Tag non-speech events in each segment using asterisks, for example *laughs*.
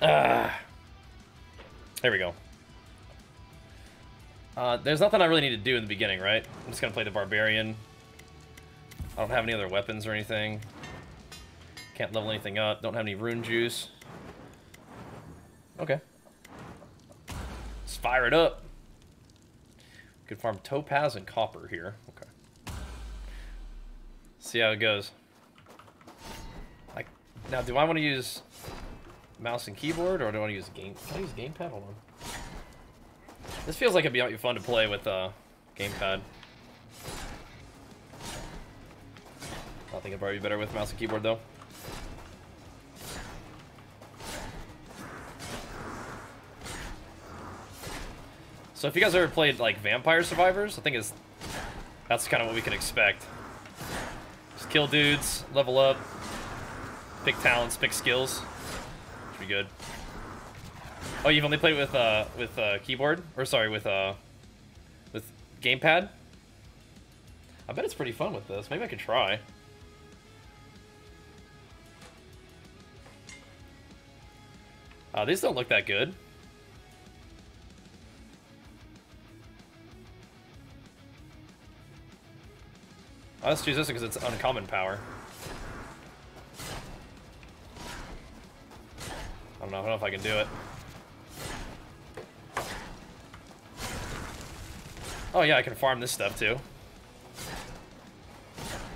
Ah. There we go. Uh, there's nothing I really need to do in the beginning, right? I'm just gonna play the Barbarian. I don't have any other weapons or anything. Can't level anything up. Don't have any rune juice. Okay. Let's fire it up. Could farm topaz and copper here. Okay. See how it goes. Like now, do I want to use mouse and keyboard, or do I want to use game? Can I use gamepad? Hold on. This feels like it'd be fun to play with uh, gamepad. I think it'd probably be better with mouse and keyboard though. So if you guys ever played like Vampire Survivors, I think it's that's kind of what we can expect. Just kill dudes, level up, pick talents, pick skills. Good. Oh, you've only played with uh with uh keyboard or sorry with uh with gamepad. I bet it's pretty fun with this. Maybe I could try. Uh, these don't look that good. Oh, let's choose this because it's uncommon power. I don't know. I don't know if I can do it. Oh yeah, I can farm this stuff too.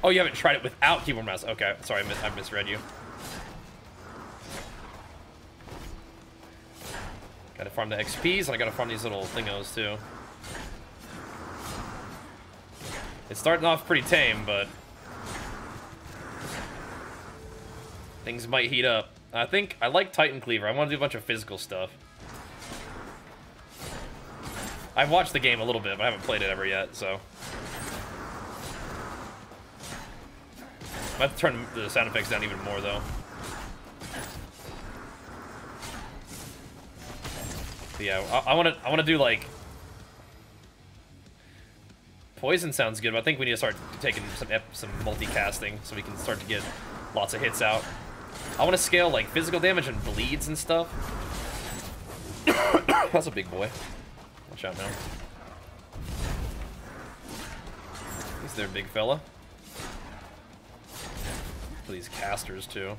Oh, you haven't tried it without keyboard mouse. Okay, sorry, I, mis I misread you. Gotta farm the XPs, and I gotta farm these little thingos too. It's starting off pretty tame, but... Things might heat up. I think I like Titan Cleaver. I want to do a bunch of physical stuff. I've watched the game a little bit, but I haven't played it ever yet, so... I have to turn the sound effects down even more, though. But yeah, I want to I want to do like Poison sounds good, but I think we need to start taking some some multicasting so we can start to get lots of hits out. I want to scale like physical damage and bleeds and stuff. *coughs* That's a big boy. Watch out now. He's their big fella. For these casters too.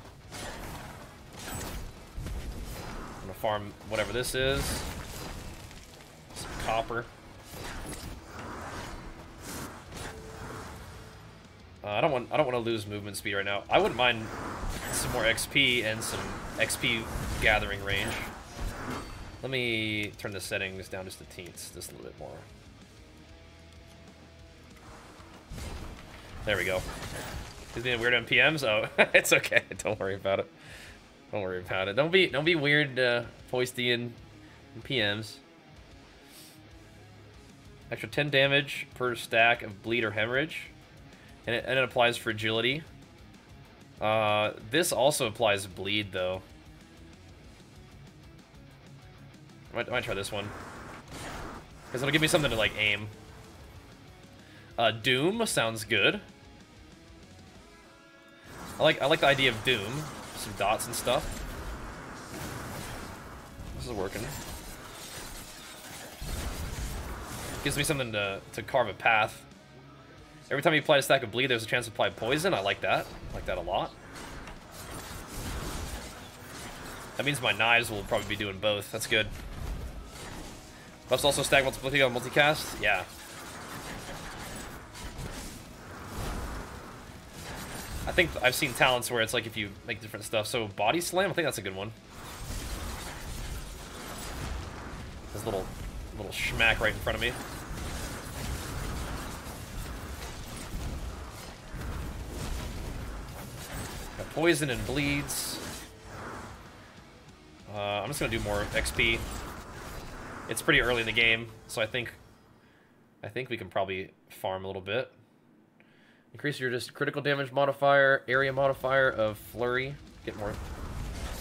I'm gonna farm whatever this is. Some copper. Uh, I don't want I don't want to lose movement speed right now. I wouldn't mind some more XP and some XP gathering range. Let me turn the settings down just a teens, just a little bit more. There we go. He's being weird on PMs. Oh, *laughs* it's okay. *laughs* Don't worry about it. Don't worry about it. Don't be don't be weird, uh, foisty in PMs. Extra 10 damage per stack of bleed or hemorrhage. And it, and it applies fragility. Uh, this also applies bleed, though. I might, I might try this one. Because it'll give me something to, like, aim. Uh, Doom sounds good. I like I like the idea of Doom. Some dots and stuff. This is working. Gives me something to, to carve a path. Every time you apply a stack of bleed, there's a chance to apply poison. I like that. I like that a lot. That means my knives will probably be doing both. That's good. Must also stack multiplicity on multicast? Yeah. I think I've seen talents where it's like if you make different stuff. So body slam, I think that's a good one. This little little schmack right in front of me. Poison and bleeds. Uh, I'm just gonna do more XP. It's pretty early in the game, so I think I think we can probably farm a little bit. Increase your just critical damage modifier, area modifier of flurry. Get more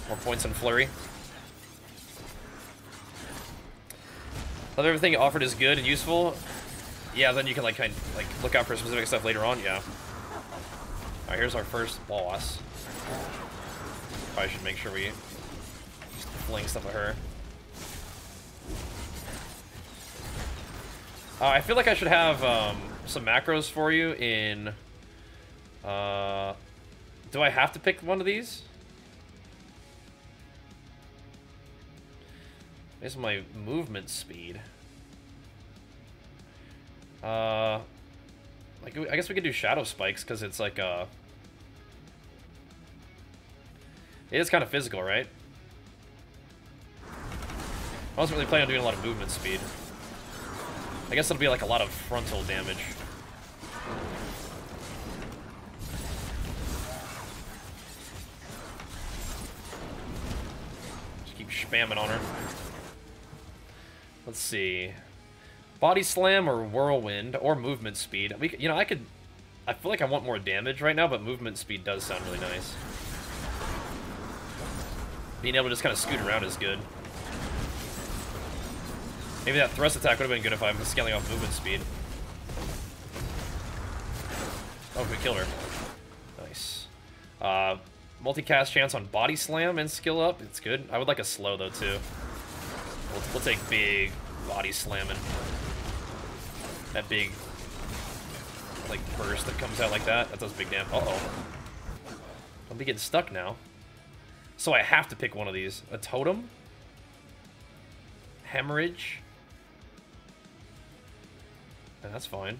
more points in flurry. If everything offered is good and useful, yeah, then you can like kind of, like look out for specific stuff later on. Yeah. All right, here's our first boss. Probably should make sure we fling stuff at her. Uh, I feel like I should have um, some macros for you in... Uh, do I have to pick one of these? This is my movement speed. Uh, like I guess we could do shadow spikes because it's like uh, it is kind of physical, right? I wasn't really planning on doing a lot of movement speed. I guess it'll be like a lot of frontal damage. Just keep spamming on her. Let's see. Body slam or whirlwind or movement speed. We, you know, I could. I feel like I want more damage right now, but movement speed does sound really nice. Being able to just kind of scoot around is good. Maybe that thrust attack would have been good if I was scaling off movement speed. Oh, we killed her. Nice. Uh, multicast chance on body slam and skill up. It's good. I would like a slow though too. We'll, we'll take big body slamming. That big, like, burst that comes out like that. That does big damage. Uh-oh. I'll be getting stuck now. So I have to pick one of these. A totem? Hemorrhage? That's fine.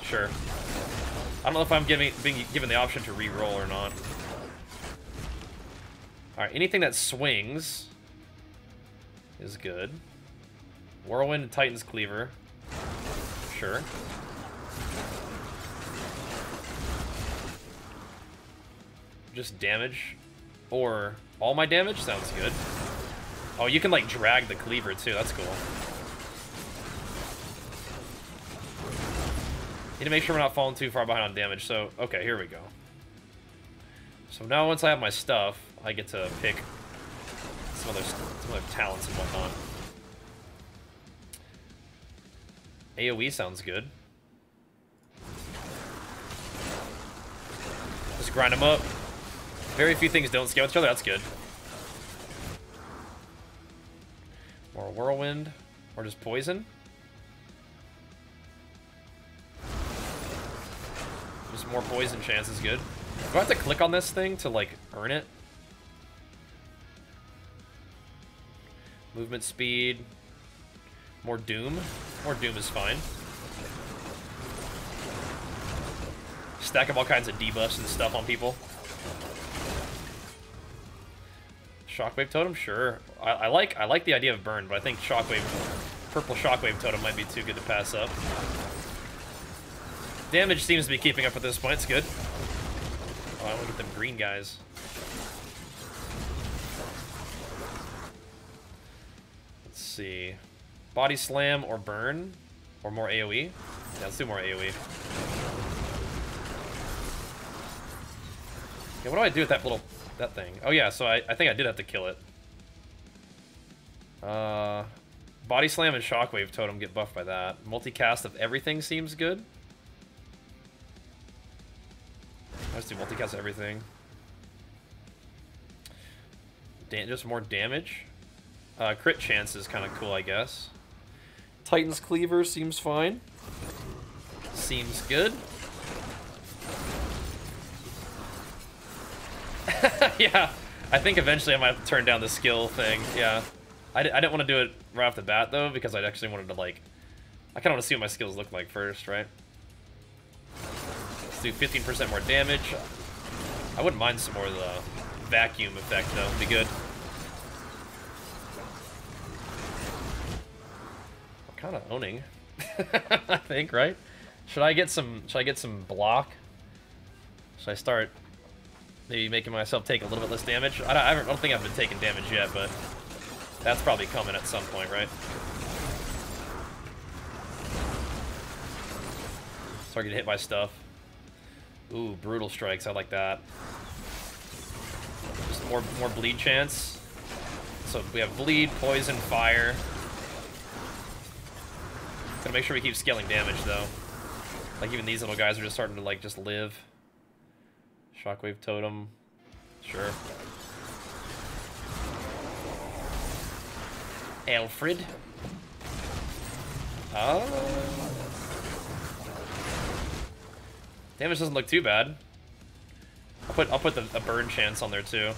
Sure. I don't know if I'm giving, being given the option to re-roll or not. Alright, anything that swings is good. Whirlwind and Titan's Cleaver. Sure. Just damage. Or all my damage? Sounds good. Oh, you can, like, drag the cleaver, too. That's cool. Need to make sure we're not falling too far behind on damage. So, okay, here we go. So now once I have my stuff, I get to pick some other, some other talents and whatnot. AoE sounds good. Just grind them up. Very few things don't scale each other, that's good. More whirlwind, or just poison. Just more poison chance is good. Do I have to click on this thing to, like, earn it? Movement speed. More Doom. More Doom is fine. Stack up all kinds of debuffs and stuff on people. Shockwave Totem? Sure. I, I, like I like the idea of Burn, but I think Shockwave, Purple Shockwave Totem might be too good to pass up. Damage seems to be keeping up at this point. It's good. Oh, I want to get them green guys. Let's see. Body slam or burn? Or more AoE? Yeah, let's do more AoE. Yeah, what do I do with that little... that thing? Oh yeah, so I, I think I did have to kill it. Uh, body slam and shockwave totem get buffed by that. Multicast of everything seems good. Let's do multicast everything. Dan just more damage. Uh, crit chance is kind of cool, I guess. Titan's Cleaver seems fine. Seems good. *laughs* yeah, I think eventually I might have to turn down the skill thing. Yeah. I, I didn't want to do it right off the bat, though, because I actually wanted to, like... I kind of want to see what my skills look like first, right? Let's do 15% more damage. I wouldn't mind some more of the vacuum effect, though. It'd be good. kind of owning. *laughs* I think, right? Should I get some? Should I get some block? Should I start maybe making myself take a little bit less damage? I don't, I don't think I've been taking damage yet, but that's probably coming at some point, right? Start getting hit by stuff. Ooh, brutal strikes. I like that. Just more more bleed chance. So we have bleed, poison, fire. Gotta make sure we keep scaling damage, though. Like, even these little guys are just starting to, like, just live. Shockwave Totem. Sure. Alfred. Oh. Damage doesn't look too bad. I'll put I'll put the, a burn chance on there too. I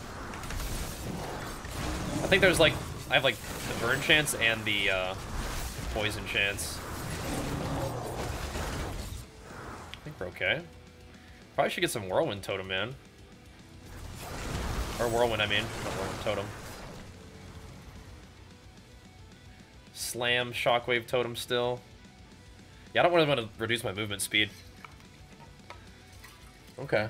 think there's like I have like the burn chance and the uh, poison chance. I think we're okay. Probably should get some whirlwind totem, man. Or whirlwind, I mean, not whirlwind totem. Slam, shockwave totem still. Yeah, I don't really want to reduce my movement speed. Okay.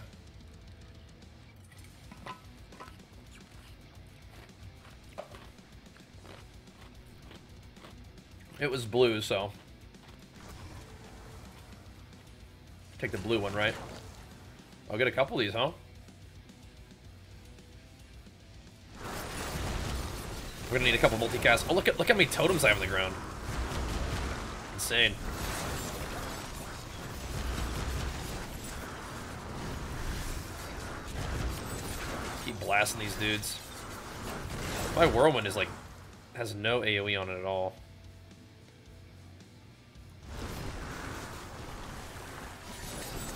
It was blue, so... Take the blue one, right? I'll get a couple of these, huh? We're gonna need a couple multicast. Oh, look at look how many totems I have on the ground. Insane. Keep blasting these dudes. My whirlwind is like has no AoE on it at all.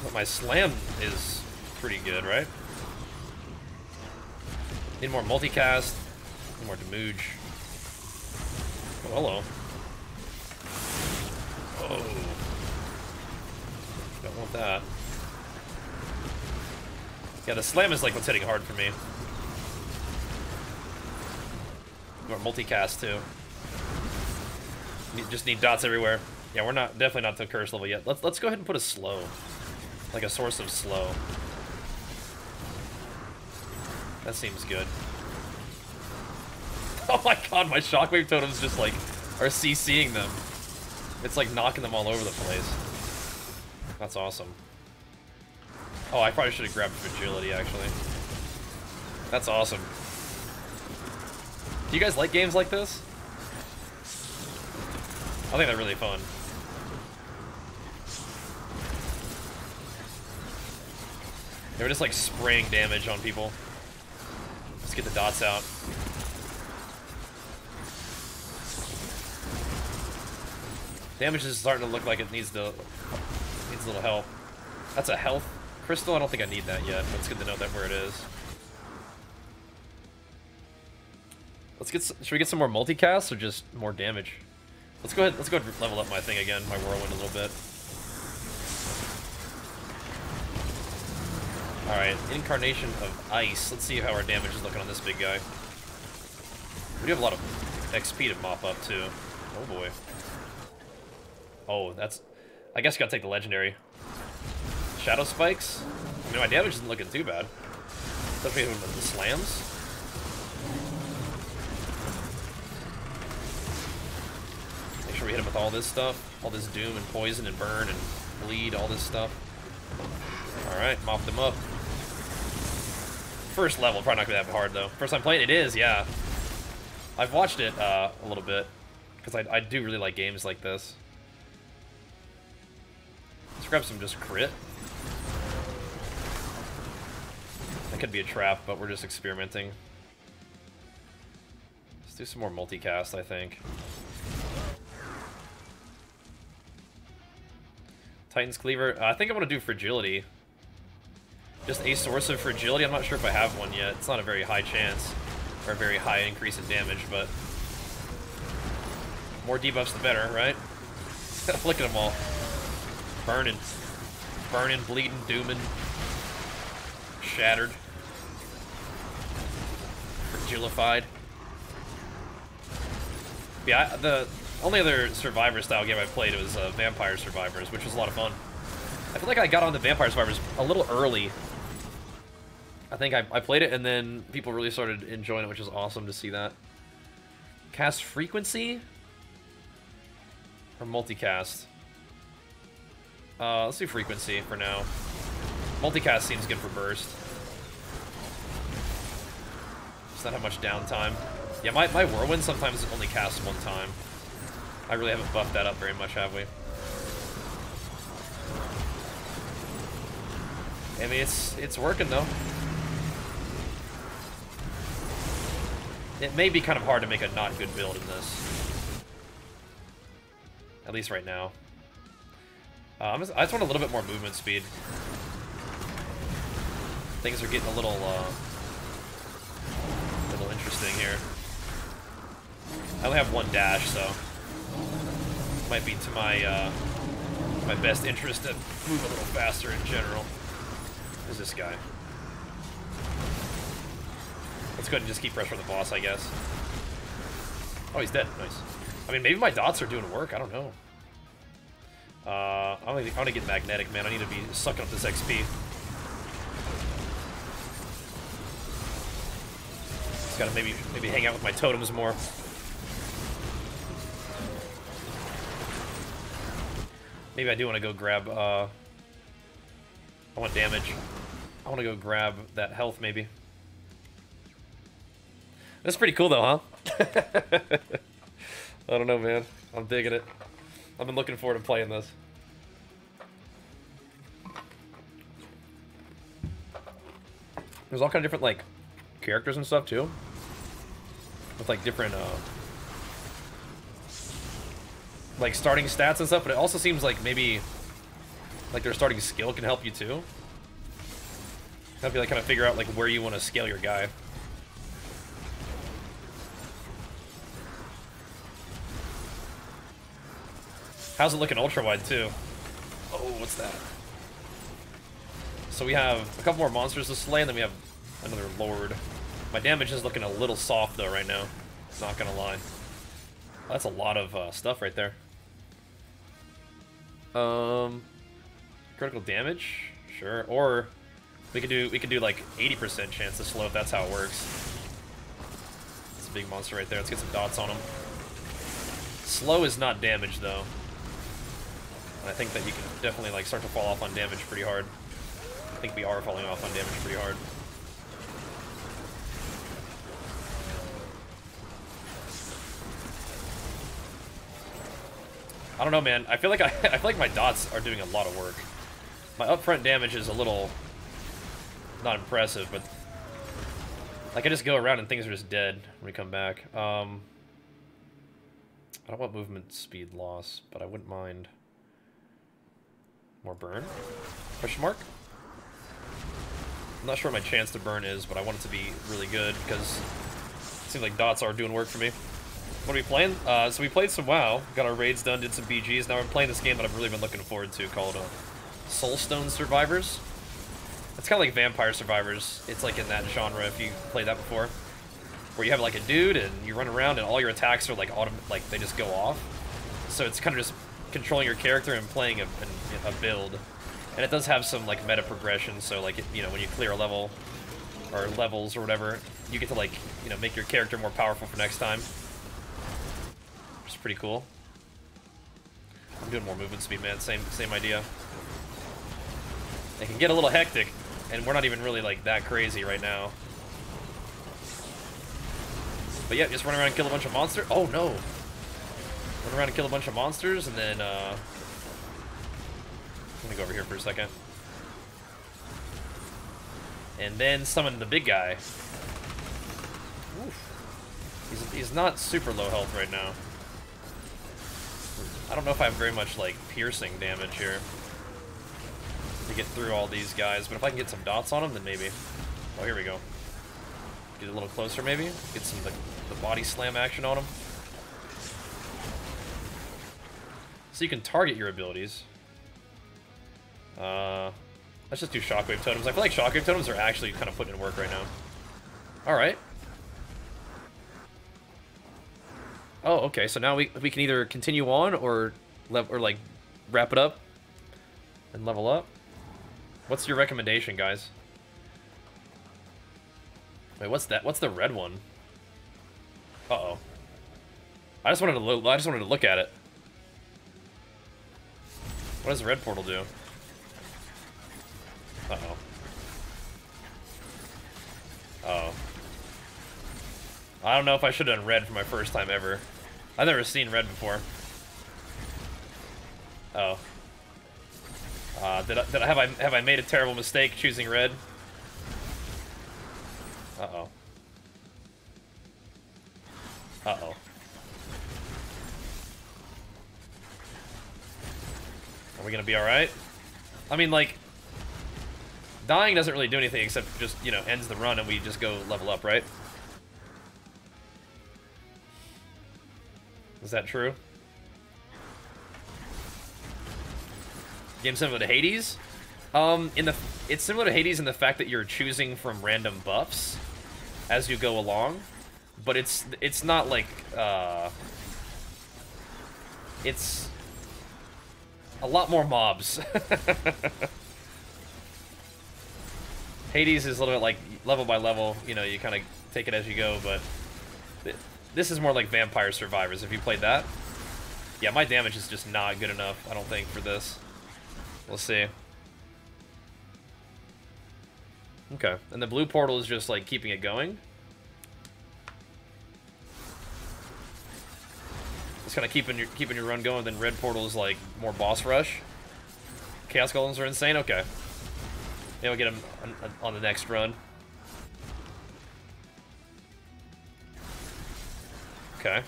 But my slam is pretty good, right? Need more multicast. Need more damage. Oh, hello. Oh. Don't want that. Yeah, the slam is like what's hitting hard for me. More multicast too. just need dots everywhere. Yeah, we're not definitely not to curse level yet. Let's let's go ahead and put a slow. Like a source of slow. That seems good. *laughs* Oh my god, my shockwave totems just like are CCing them. It's like knocking them all over the place. That's awesome. Oh, I probably should have grabbed fragility actually. That's awesome. Do you guys like games like this? I think they're really fun. They were just like spraying damage on people. Get the dots out. Damage is starting to look like it needs the needs a little help. That's a health crystal. I don't think I need that yet, but it's good to know that where it is. Let's get. Should we get some more multicasts or just more damage? Let's go ahead. Let's go ahead and level up my thing again, my whirlwind a little bit. Alright, Incarnation of Ice. Let's see how our damage is looking on this big guy. We do have a lot of XP to mop up, too. Oh, boy. Oh, that's... I guess you gotta take the Legendary. Shadow Spikes? I mean, my damage isn't looking too bad. Especially with the slams. Make sure we hit him with all this stuff. All this Doom and Poison and Burn and Bleed, all this stuff. Alright, mop them up first level, probably not gonna be that hard though. First time playing, it is, yeah. I've watched it uh, a little bit because I, I do really like games like this. Let's grab some just crit. That could be a trap, but we're just experimenting. Let's do some more multicast, I think. Titan's Cleaver. Uh, I think I want to do Fragility. Just a source of fragility. I'm not sure if I have one yet. It's not a very high chance, or a very high increase in damage, but more debuffs the better, right? *laughs* Look at them all. Burning. Burning, bleeding, dooming. Shattered. Fragilified. Yeah, I, the only other Survivor style game I've played was uh, Vampire Survivors, which was a lot of fun. I feel like I got on the Vampire Survivors a little early I think I, I played it and then people really started enjoying it, which is awesome to see that. Cast frequency? Or multicast? Uh, let's do frequency for now. Multicast seems good for burst. Just not have much downtime. Yeah, my, my Whirlwind sometimes only casts one time. I really haven't buffed that up very much, have we? I mean, it's it's working though. It may be kind of hard to make a not good build in this. At least right now. Uh, just, I just want a little bit more movement speed. Things are getting a little, uh, a little interesting here. I only have one dash, so might be to my uh, my best interest to move a little faster in general. Is this guy? Let's go ahead and just keep pressure on the boss, I guess. Oh, he's dead. Nice. I mean, maybe my dots are doing work. I don't know. Uh, I want to get magnetic, man. I need to be sucking up this XP. Just gotta maybe maybe hang out with my totems more. Maybe I do want to go grab, uh... I want damage. I want to go grab that health, maybe. That's pretty cool, though, huh? *laughs* I don't know, man. I'm digging it. I've been looking forward to playing this. There's all kind of different, like, characters and stuff, too. With, like, different, uh like starting stats and stuff, but it also seems like maybe like their starting skill can help you too. Help you like kind of figure out like where you want to scale your guy. How's it looking ultra wide too? Oh, what's that? So we have a couple more monsters to slay, and then we have another lord. My damage is looking a little soft though right now. It's not gonna lie. That's a lot of uh, stuff right there. Um, critical damage, sure. Or we could do we could do like 80% chance to slow if that's how it works. It's a big monster right there. Let's get some dots on him. Slow is not damage though. I think that you can definitely like start to fall off on damage pretty hard. I think we are falling off on damage pretty hard. I don't know, man. I feel like I, *laughs* I feel like my dots are doing a lot of work. My upfront damage is a little not impressive, but like I just go around and things are just dead when we come back. Um, I don't want movement speed loss, but I wouldn't mind more burn. Question mark. I'm not sure what my chance to burn is, but I want it to be really good because it seems like dots are doing work for me. What are we playing? Uh, so we played some WoW, got our raids done, did some BGs. Now I'm playing this game that I've really been looking forward to called uh, Soulstone Survivors. It's kind of like Vampire Survivors. It's like in that genre if you played that before. Where you have like a dude and you run around and all your attacks are like autom like they just go off. So it's kind of just controlling your character and playing a, a, a build. And it does have some like meta progression, so like, you know, when you clear a level, or levels or whatever, you get to like, you know, make your character more powerful for next time It's pretty cool. I'm doing more movement speed, man. Same same idea. It can get a little hectic, and we're not even really like that crazy right now. But yeah, just run around and kill a bunch of monsters. Oh no! Run around and kill a bunch of monsters, and then uh, I'm gonna go over here for a second. And then summon the big guy. Oof. He's, he's not super low health right now. I don't know if I have very much, like, piercing damage here to get through all these guys, but if I can get some dots on them, then maybe. Oh, here we go. Get a little closer, maybe? Get some the, the body slam action on them. So you can target your abilities. Uh, let's just do shockwave totems. I feel like shockwave totems are actually kind of putting in work right now. Alright. Oh, okay. So now we we can either continue on or level or like wrap it up and level up. What's your recommendation, guys? Wait, what's that? What's the red one? Uh oh. I just wanted to. I just wanted to look at it. What does the red portal do? Uh oh. Uh oh. I don't know if I should have done red for my first time ever. I've never seen red before. Oh. Uh, did I, did I have I have I made a terrible mistake choosing red? Uh oh. Uh-oh. Are we gonna be alright? I mean, like, dying doesn't really do anything except just, you know, ends the run and we just go level up, right? Is that true? Game similar to Hades? Um, in the it's similar to Hades in the fact that you're choosing from random buffs as you go along, but it's it's not like uh, it's a lot more mobs. *laughs* Hades is a little bit like level by level, you know, you kind of take it as you go, but this is more like Vampire Survivors, if you played that. Yeah, my damage is just not good enough, I don't think, for this. We'll see. Okay, and the blue portal is just, like, keeping it going. It's kind of keeping your keeping your run going, then red portal is, like, more boss rush. Chaos Golems are insane? Okay. Maybe we'll get them on, on the next run. Okay.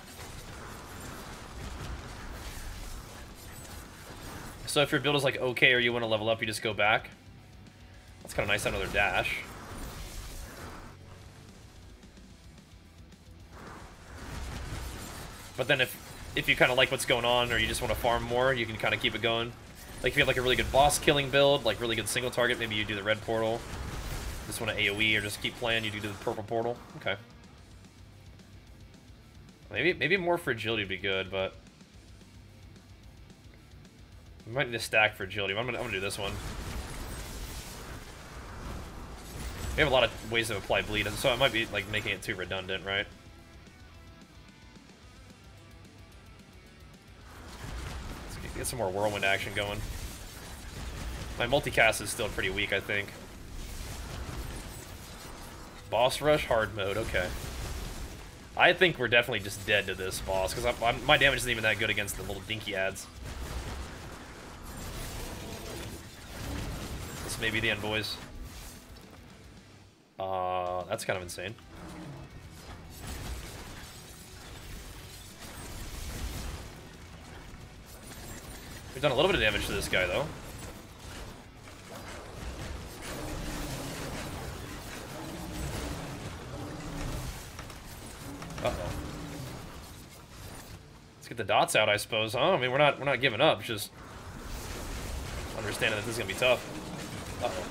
So if your build is like okay or you want to level up, you just go back. That's kind of nice, another dash. But then if if you kind of like what's going on or you just want to farm more, you can kind of keep it going. Like if you have like a really good boss killing build, like really good single target, maybe you do the red portal. Just want to AoE or just keep playing, you do the purple portal. Okay. Maybe maybe more fragility would be good, but we might need to stack fragility. I'm gonna I'm gonna do this one. We have a lot of ways to apply bleed, so it might be like making it too redundant, right? Get some more whirlwind action going. My multicast is still pretty weak, I think. Boss rush hard mode, okay. I think we're definitely just dead to this boss, because my damage isn't even that good against the little dinky ads. This may be the end, boys. Uh, that's kind of insane. We've done a little bit of damage to this guy, though. Let's get the dots out, I suppose, huh? I mean, we're not we're not giving up, just understanding that this is gonna be tough. Uh-oh.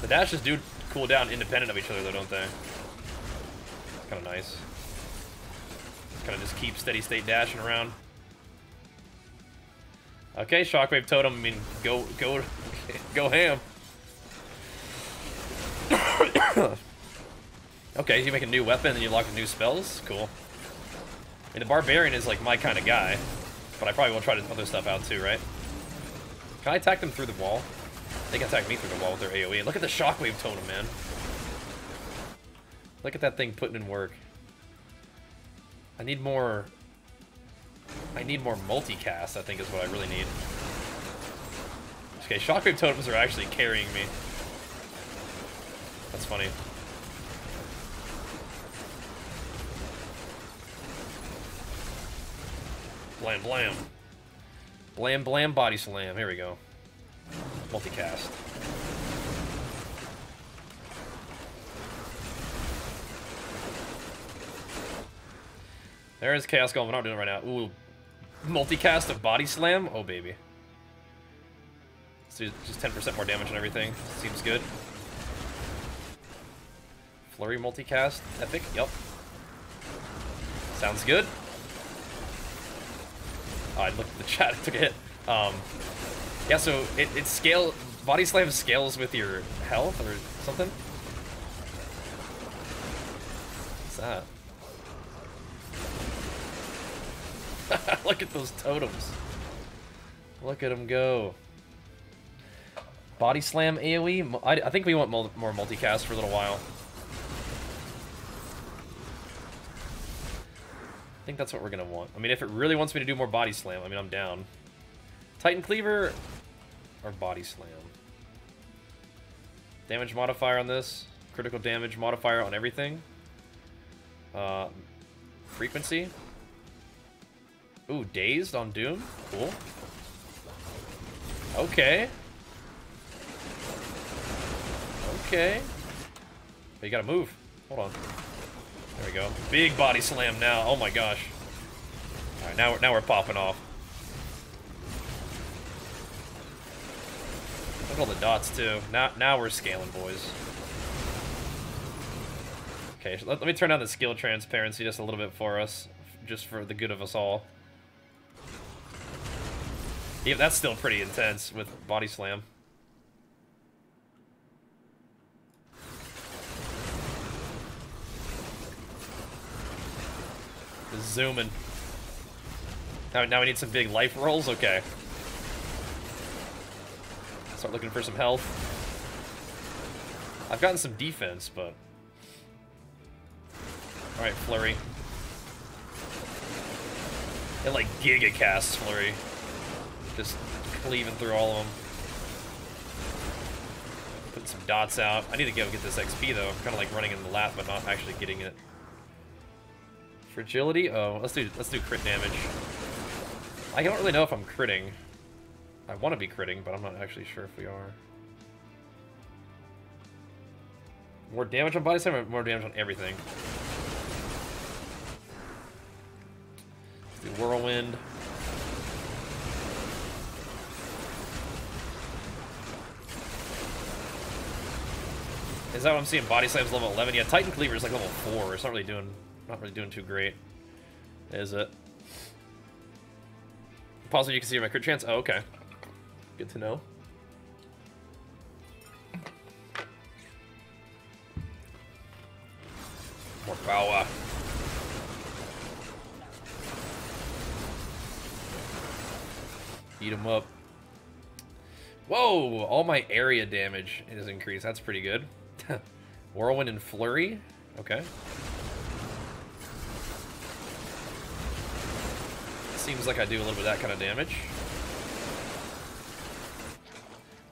The dashes do cool down independent of each other, though, don't they? Kind of nice. Kind of just keep steady state dashing around. Okay, Shockwave Totem, I mean, go, go, *laughs* go ham. *coughs* Okay, you make a new weapon and you lock new spells? Cool. I mean, the Barbarian is, like, my kind of guy. But I probably will try to other stuff out, too, right? Can I attack them through the wall? They can attack me through the wall with their AoE. Look at the Shockwave Totem, man. Look at that thing putting in work. I need more... I need more multicast, I think is what I really need. Okay, Shockwave Totems are actually carrying me. That's funny. Blam, blam. Blam, blam, body slam. Here we go. Multicast. There is Chaos Golem. We're not doing it right now. Ooh. Multicast of body slam? Oh, baby. So just 10% more damage and everything. Seems good. Flurry multicast. Epic. Yep. Sounds good. Oh, I looked at the *laughs* chat, I took a hit. Um, yeah, so it, it scale, body slam scales with your health or something? What's that? *laughs* Look at those totems. Look at them go. Body slam AoE? I, I think we want more multicast for a little while. I think that's what we're going to want. I mean, if it really wants me to do more body slam, I mean, I'm down. Titan Cleaver or body slam? Damage modifier on this? Critical damage modifier on everything. Uh, frequency. Ooh, dazed on Doom. Cool. Okay. Okay. But you gotta move. Hold on. There we go. Big body slam now. Oh my gosh. Alright, now, now we're popping off. Look at all the dots, too. Now, now we're scaling, boys. Okay, let, let me turn down the skill transparency just a little bit for us. Just for the good of us all. Yeah, that's still pretty intense with body slam. zooming. Now, now we need some big life rolls? Okay. Start looking for some health. I've gotten some defense, but... Alright, Flurry. It like giga casts Flurry. Just cleaving through all of them. Putting some dots out. I need to go get this XP though. I'm kind of like running in the lap, but not actually getting it. Fragility? Oh, let's do let's do crit damage. I don't really know if I'm critting. I want to be critting, but I'm not actually sure if we are. More damage on body slam or more damage on everything? Let's do Whirlwind. Is that what I'm seeing? Body Slam's level 11? Yeah, Titan Cleaver is like level 4. It's not really doing not really doing too great. Is it? Possibly you can see my crit chance? Oh, okay. Good to know. More power. Eat him up. Whoa! All my area damage is increased. That's pretty good. Whirlwind and Flurry? Okay. Seems like I do a little bit of that kind of damage.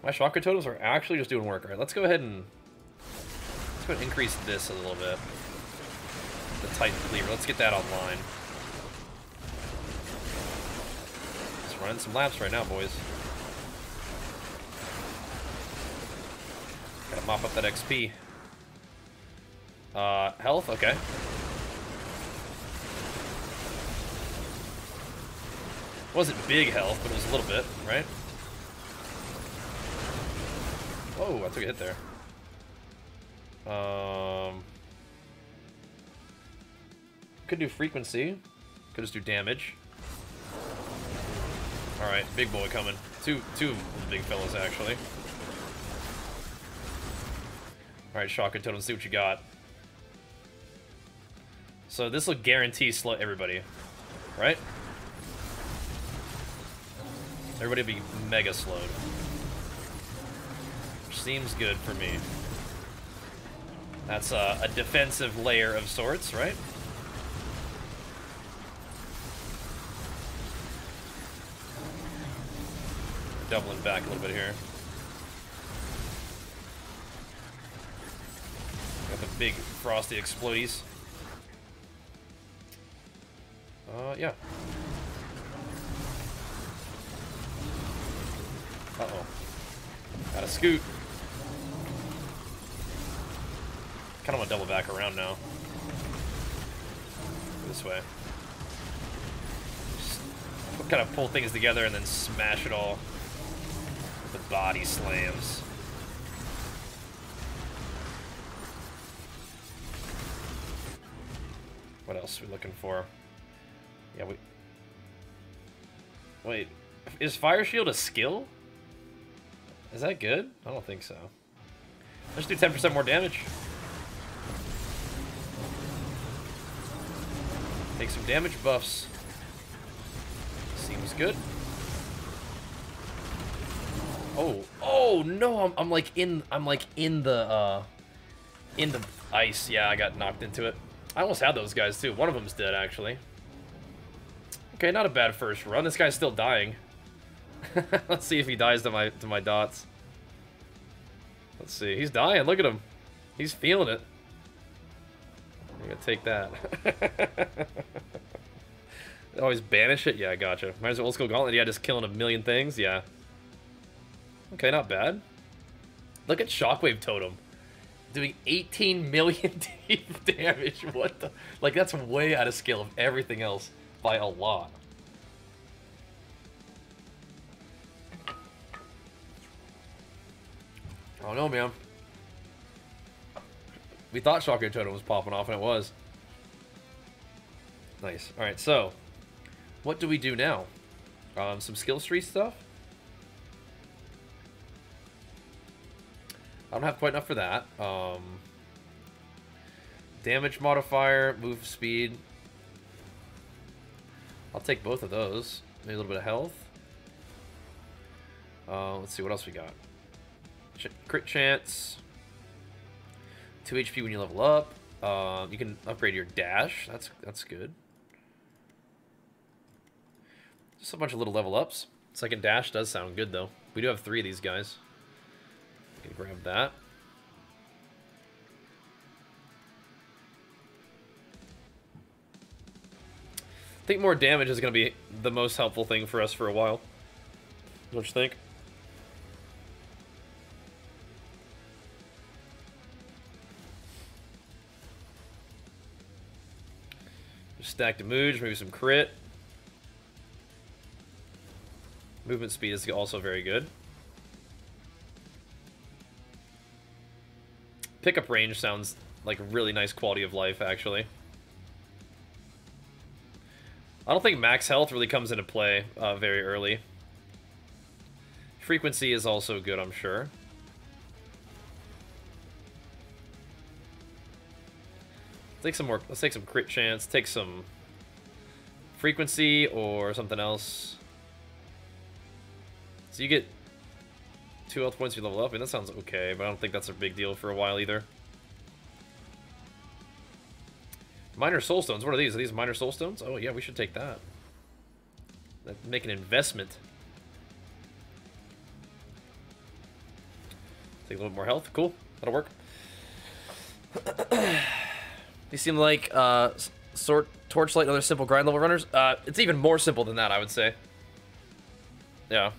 My chakra totems are actually just doing work. Alright, let's go ahead and... Let's go ahead and increase this a little bit. The Titan Cleaver. Let's get that online. Just running some laps right now, boys. Gotta mop up that XP. Uh, health? Okay. wasn't big health, but it was a little bit, right? Whoa, I took a hit there. Um, could do frequency. Could just do damage. Alright, big boy coming. Two, two big fellas, actually. Alright, Shotgun Totem, see what you got. So this will guarantee slow everybody, right? Everybody be mega slowed. Which seems good for me. That's a, a defensive layer of sorts, right? Doubling back a little bit here. Got the big frosty explodies. Yeah. Uh-oh. Gotta scoot. Kind of want to double back around now. This way. Just kind of pull things together and then smash it all with the body slams. What else are we looking for? Yeah, we... Wait, is Fire Shield a skill? Is that good? I don't think so. Let's do 10% more damage. Take some damage buffs. Seems good. Oh, oh no! I'm, I'm like in, I'm like in the, uh, in the ice. Yeah, I got knocked into it. I almost had those guys too. One of them's dead actually. Okay, not a bad first run. This guy's still dying. *laughs* Let's see if he dies to my to my dots. Let's see. He's dying. Look at him. He's feeling it. I'm gonna take that. *laughs* Always banish it? Yeah, gotcha. Might as well old school gauntlet. Yeah, just killing a million things. Yeah. Okay, not bad. Look at Shockwave Totem. Doing 18 million *laughs* damage. What the? Like, that's way out of scale of everything else by a lot. I don't know, man. We thought Shockwave Totem was popping off, and it was. Nice. Alright, so, what do we do now? Um, some skill tree stuff? I don't have quite enough for that. Um, damage modifier, move speed. I'll take both of those. Maybe a little bit of health. Uh, let's see, what else we got? Ch crit chance. 2 HP when you level up. Uh, you can upgrade your dash. That's that's good. Just a bunch of little level ups. Second dash does sound good, though. We do have three of these guys. Can grab that. I think more damage is going to be the most helpful thing for us for a while. Don't you think? Just stack the moods, maybe some crit. Movement speed is also very good. Pickup range sounds like really nice quality of life, actually. I don't think max health really comes into play uh, very early. Frequency is also good, I'm sure. Take some more. Let's take some crit chance. Take some frequency or something else. So you get two health points if you level up. Mean, that sounds okay, but I don't think that's a big deal for a while either. Minor soulstones. What are these? Are these minor soulstones? Oh, yeah, we should take that. Make an investment. Take a little more health. Cool. That'll work. *clears throat* These seem like uh, sort torchlight and other simple grind level runners. Uh, it's even more simple than that, I would say. Yeah.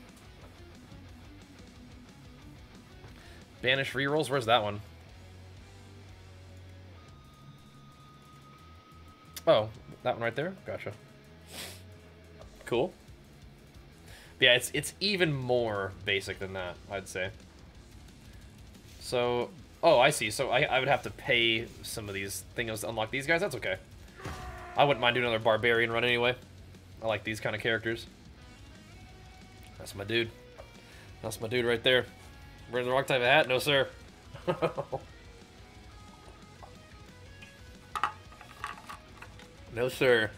Banish rerolls? Where's that one? Oh, that one right there? Gotcha. Cool. But yeah, it's it's even more basic than that, I'd say. So, oh, I see. So I, I would have to pay some of these things to unlock these guys? That's okay. I wouldn't mind doing another barbarian run anyway. I like these kind of characters. That's my dude. That's my dude right there. Wearing the wrong type of hat? No, sir. *laughs* no, sir.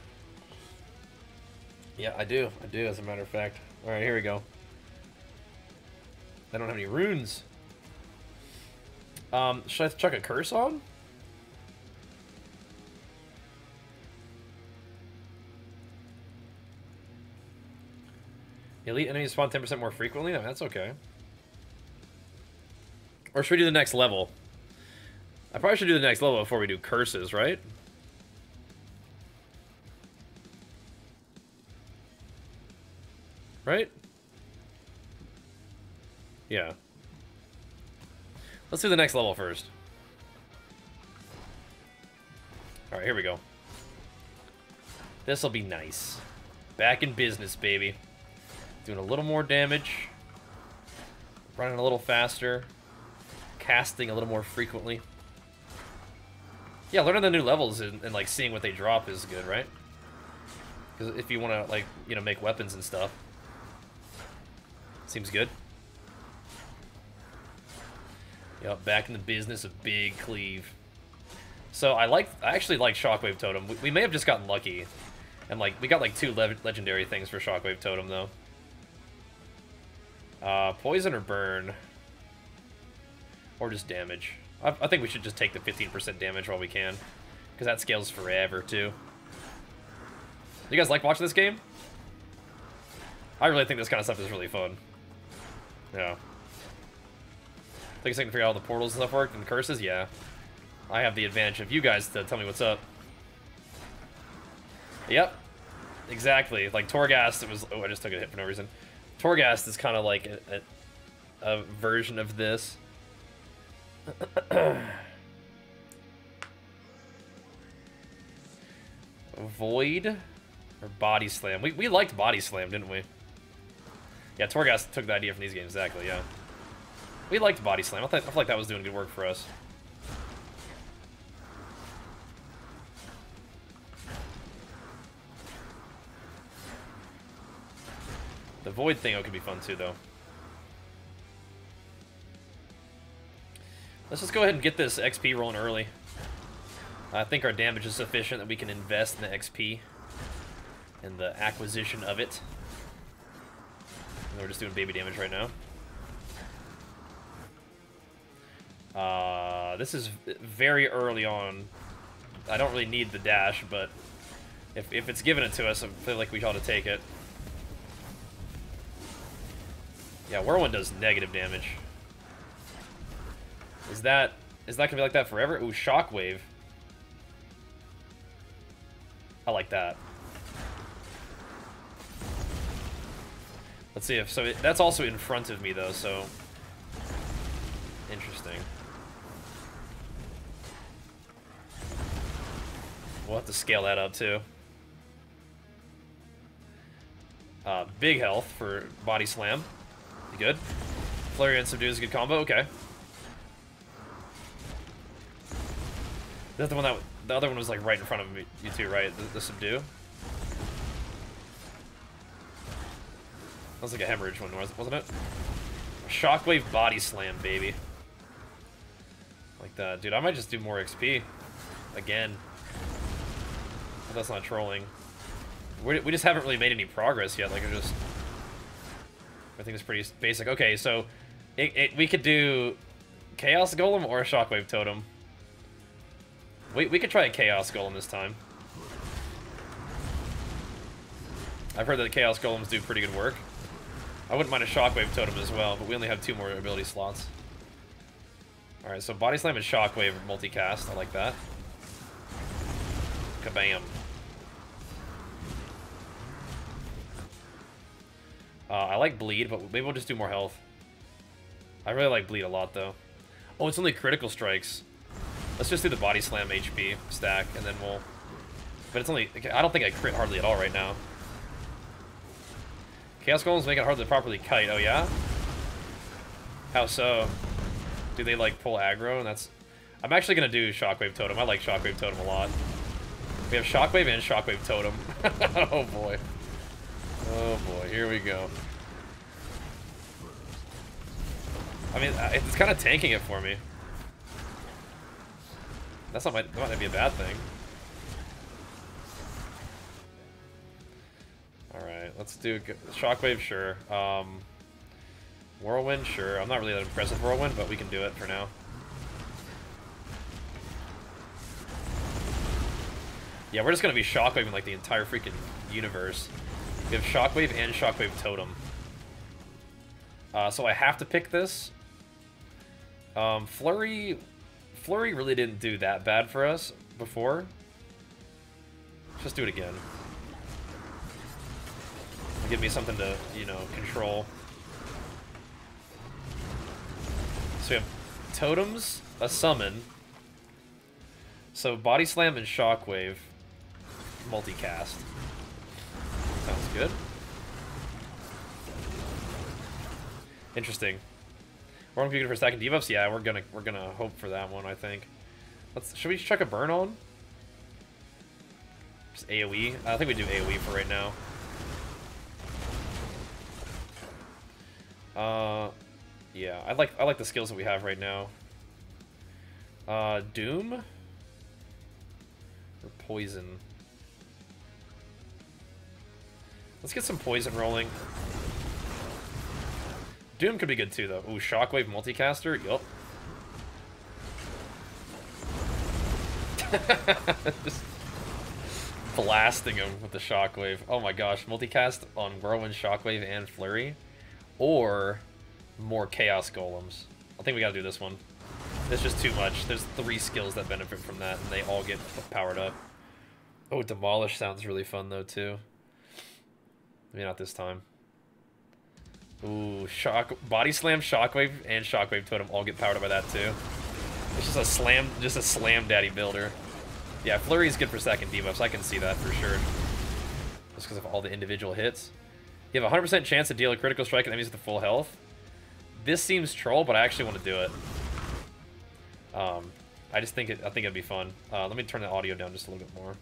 Yeah, I do. I do, as a matter of fact. Alright, here we go. I don't have any runes. Um, should I chuck a curse on? Elite enemies spawn 10% more frequently? No, that's okay. Or should we do the next level? I probably should do the next level before we do curses, right? Right? Yeah. Let's do the next level first. Alright, here we go. This'll be nice. Back in business, baby. Doing a little more damage. Running a little faster casting a little more frequently. Yeah, learning the new levels and, and like seeing what they drop is good, right? Because if you want to like you know make weapons and stuff, seems good. Yep, back in the business of big cleave. So I like, I actually like Shockwave Totem. We, we may have just gotten lucky, and like we got like two le legendary things for Shockwave Totem though. Uh, poison or burn. Or just damage. I, I think we should just take the 15% damage while we can. Because that scales forever, too. You guys like watching this game? I really think this kind of stuff is really fun. Yeah. Think I can figure out how the portals and stuff work and curses? Yeah. I have the advantage of you guys to tell me what's up. Yep. Exactly. Like Torghast, it was. Oh, I just took a hit for no reason. Torghast is kind of like a, a, a version of this. *coughs* Void or Body Slam? We, we liked Body Slam, didn't we? Yeah, Torghast took the idea from these games, exactly, yeah. We liked Body Slam. I, thought, I feel like that was doing good work for us. The Void thing oh, could be fun too, though. Let's just go ahead and get this XP rolling early. I think our damage is sufficient that we can invest in the XP and the acquisition of it. And we're just doing baby damage right now. Uh, this is very early on. I don't really need the dash, but if, if it's given it to us, I feel like we ought to take it. Yeah, Whirlwind does negative damage. Is that is that gonna be like that forever? Ooh, Shockwave. I like that. Let's see if so. It, that's also in front of me though, so interesting. We'll have to scale that up too. Uh, big health for body slam. You good? Flurry and subdue is a good combo. Okay. That's the one that the other one was like right in front of me, you two, right? The, the subdue. Was like a hemorrhage one, wasn't it? Shockwave body slam, baby. Like that, dude. I might just do more XP again. But that's not trolling. we we just haven't really made any progress yet. Like, I just everything's pretty basic. Okay, so it, it, we could do Chaos Golem or a Shockwave Totem. We, we could try a Chaos Golem this time. I've heard that Chaos Golems do pretty good work. I wouldn't mind a Shockwave Totem as well, but we only have two more ability slots. Alright, so Body Slam and Shockwave multicast. I like that. Kabam. Uh, I like Bleed, but maybe we'll just do more health. I really like Bleed a lot, though. Oh, it's only critical strikes. Let's just do the body slam HP stack, and then we'll... But it's only... I don't think I crit hardly at all right now. Chaos Golems make it hard to properly kite. Oh, yeah? How so? Do they, like, pull aggro? And that's... I'm actually going to do Shockwave Totem. I like Shockwave Totem a lot. We have Shockwave and Shockwave Totem. *laughs* oh, boy. Oh, boy. Here we go. I mean, uh, it's kind of tanking it for me. That's not might, that might be a bad thing. Alright, let's do Shockwave, sure. Um, Whirlwind, sure. I'm not really that impressed with Whirlwind, but we can do it for now. Yeah, we're just gonna be Shockwaving like the entire freaking universe. We have Shockwave and Shockwave Totem. Uh, so I have to pick this. Um, Flurry Flurry really didn't do that bad for us before. Let's just do it again. Give me something to, you know, control. So we have totems, a summon. So body slam and shockwave multicast. Sounds good. Interesting. We're on for stacking debuffs. Yeah, we're gonna we're gonna hope for that one. I think. Let's. Should we check a burn on? Just AOE. I think we do AOE for right now. Uh, yeah. I like I like the skills that we have right now. Uh, Doom or Poison. Let's get some poison rolling. Doom could be good too, though. Ooh, Shockwave multicaster? Yup. *laughs* Just blasting him with the Shockwave. Oh my gosh, multicast on Whirlwind, Shockwave, and Flurry? Or more Chaos Golems. I think we gotta do this one. It's just too much. There's three skills that benefit from that, and they all get powered up. Oh, Demolish sounds really fun, though, too. Maybe not this time. Ooh, shock, body slam, shockwave, and shockwave totem all get powered up by that too. It's just a slam, just a slam daddy builder. Yeah, flurry is good for second debuffs. I can see that for sure. Just because of all the individual hits. You have a 100% chance to deal a critical strike at enemies with full health. This seems troll, but I actually want to do it. Um, I just think it. I think it'd be fun. Uh, let me turn the audio down just a little bit more.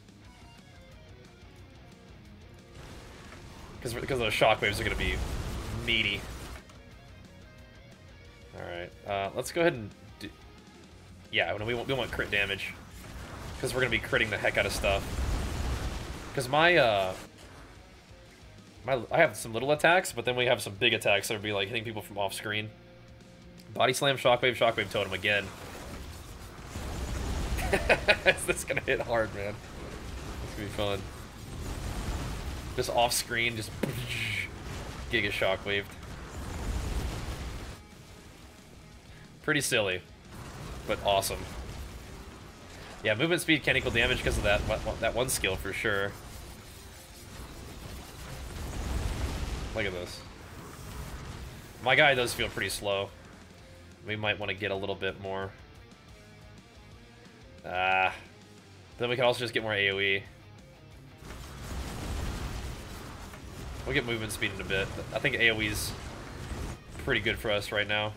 Because because those shockwaves are going to be meaty. Alright, uh, let's go ahead and do... Yeah, we want, we want crit damage. Because we're going to be critting the heck out of stuff. Because my, uh... My, I have some little attacks, but then we have some big attacks that would be like hitting people from off screen. Body slam, shockwave, shockwave totem again. *laughs* this is gonna hit hard, man. It's gonna be fun. Just off screen, just *laughs* Giga Shockwave. Pretty silly, but awesome. Yeah, movement speed can equal damage because of that that one skill for sure. Look at this. My guy does feel pretty slow. We might want to get a little bit more. Ah. Then we can also just get more AoE. We'll get movement speed in a bit. I think AoE's pretty good for us right now.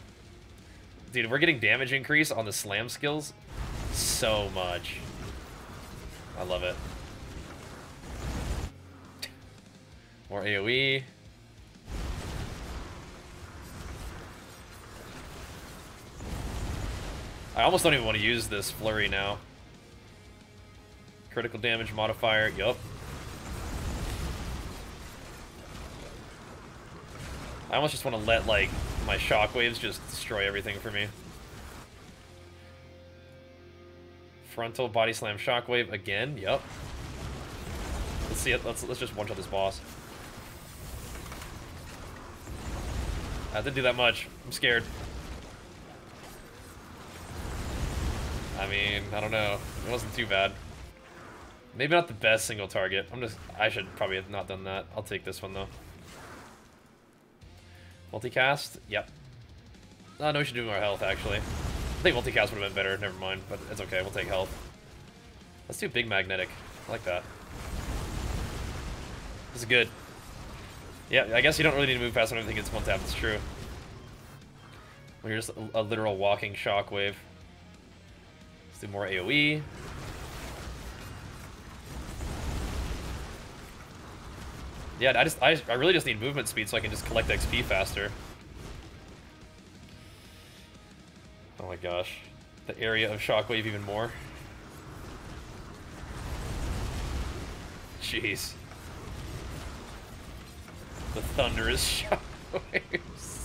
Dude, we're getting damage increase on the slam skills so much. I love it. More AoE. I almost don't even want to use this flurry now. Critical damage modifier, yup. I almost just want to let, like, my shockwaves just destroy everything for me. Frontal body slam shockwave again. Yep. Let's see it. Let's let's just one shot this boss. I didn't do that much. I'm scared. I mean, I don't know. It wasn't too bad. Maybe not the best single target. I'm just I should probably have not done that. I'll take this one though. Multicast? Yep. Oh, no, we should do more health, actually. I think multicast would have been better. Never mind, but it's okay. We'll take health. Let's do big magnetic. I like that. This is good. Yeah, I guess you don't really need to move fast when everything gets one tap. It's true. You're just a literal walking shockwave. Let's do more AoE. Yeah, I just I, I really just need movement speed so I can just collect XP faster. Oh my gosh. The area of shockwave even more. Jeez. The thunderous *laughs* shockwaves.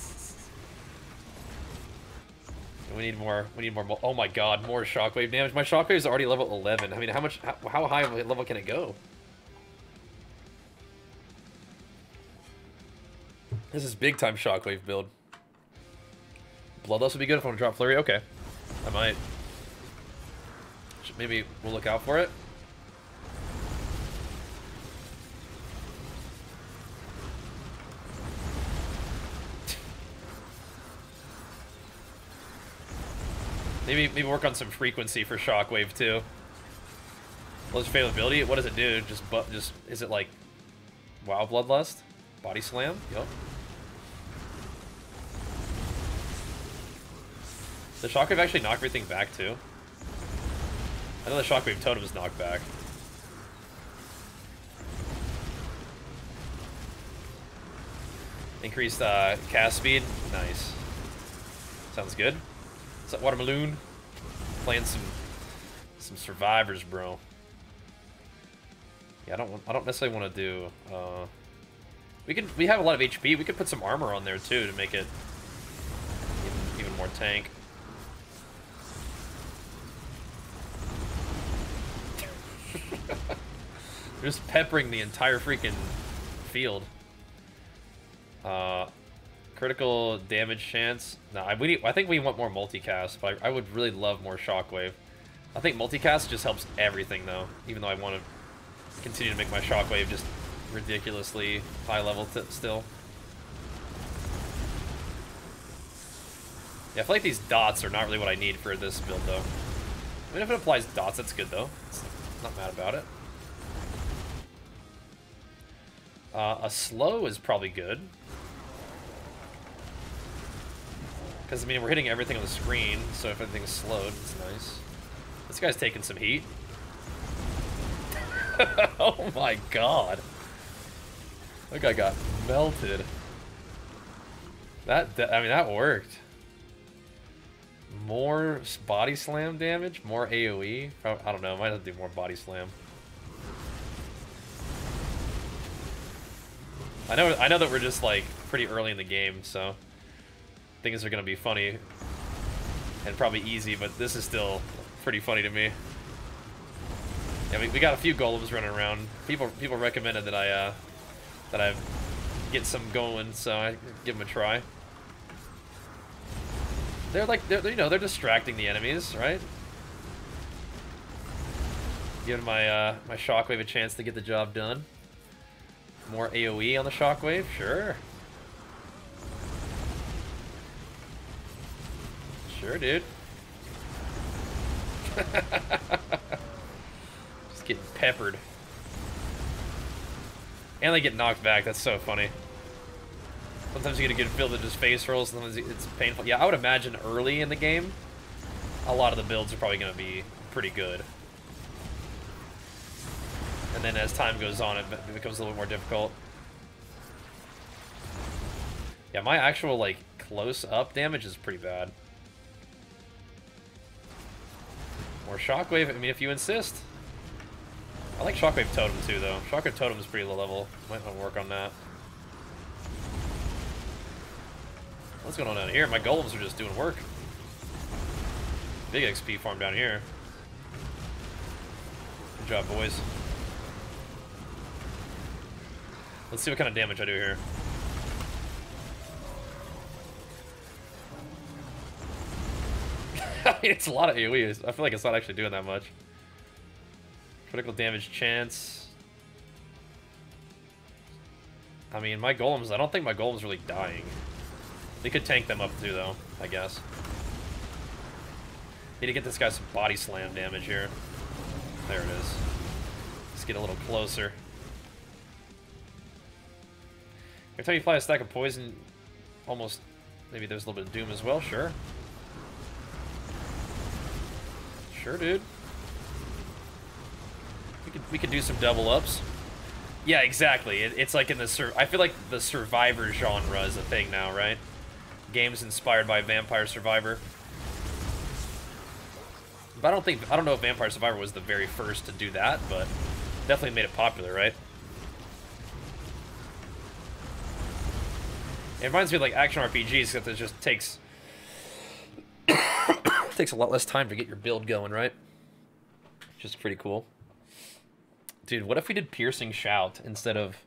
We need more. We need more. Oh my god, more shockwave damage. My shockwave is already level 11. I mean, how much? How, how high of a level can it go? This is big time shockwave build. Bloodlust would be good if I want to drop flurry. Okay, I might. Maybe we'll look out for it. Maybe maybe work on some frequency for shockwave too. What's failability? What does it do? Just but just is it like wow bloodlust? Body slam? Yep. The shockwave actually knock everything back too? I know the shockwave totem is knocked back. Increased uh, cast speed. Nice. Sounds good. Is that Watermelon? Playing some some survivors, bro. Yeah, I don't I don't necessarily want to do uh we can we have a lot of HP. We could put some armor on there too to make it even, even more tank. They're *laughs* just peppering the entire freaking field. Uh, Critical damage chance. No, I, we I think we want more multicast, but I, I would really love more shockwave. I think multicast just helps everything, though. Even though I want to continue to make my shockwave just ridiculously high level still. Yeah, I feel like these dots are not really what I need for this build, though. I mean, if it applies dots, that's good, though. It's not mad about it. Uh, a slow is probably good. Because, I mean, we're hitting everything on the screen, so if everything's slowed, it's nice. This guy's taking some heat. *laughs* oh my god. That guy got melted. That, I mean, that worked. More body slam damage? More AoE? I don't know, might have to do more body slam. I know I know that we're just like pretty early in the game, so things are gonna be funny and probably easy, but this is still pretty funny to me. Yeah, we, we got a few golems running around. People people recommended that I uh, that I get some going, so I give them a try. They're like they're you know they're distracting the enemies, right? Giving my uh, my shockwave a chance to get the job done. More AoE on the shockwave, sure. Sure, dude. *laughs* Just getting peppered. And they get knocked back, that's so funny. Sometimes you get a good feel that just face rolls, sometimes it's painful. Yeah, I would imagine early in the game, a lot of the builds are probably going to be pretty good. And then as time goes on, it becomes a little more difficult. Yeah, my actual, like, close-up damage is pretty bad. More Shockwave, I mean, if you insist. I like Shockwave Totem, too, though. Shockwave Totem is pretty low level. Might want to work on that. What's going on down here? My golems are just doing work. Big XP farm down here. Good job, boys. Let's see what kind of damage I do here. *laughs* it's a lot of AoE. I feel like it's not actually doing that much. Critical damage chance. I mean, my golems, I don't think my golem's really dying. They could tank them up too, though, I guess. Need to get this guy some body slam damage here. There it is. Let's get a little closer. Every time you fly a stack of poison, almost, maybe there's a little bit of doom as well, sure. Sure, dude. We could, we could do some double ups. Yeah, exactly. It, it's like in the sur I feel like the survivor genre is a thing now, right? Games inspired by Vampire Survivor. But I don't think I don't know if Vampire Survivor was the very first to do that, but definitely made it popular, right? It reminds me of like action RPGs, except it just takes takes a lot less time to get your build going, right? Which is pretty cool. Dude, what if we did Piercing Shout instead of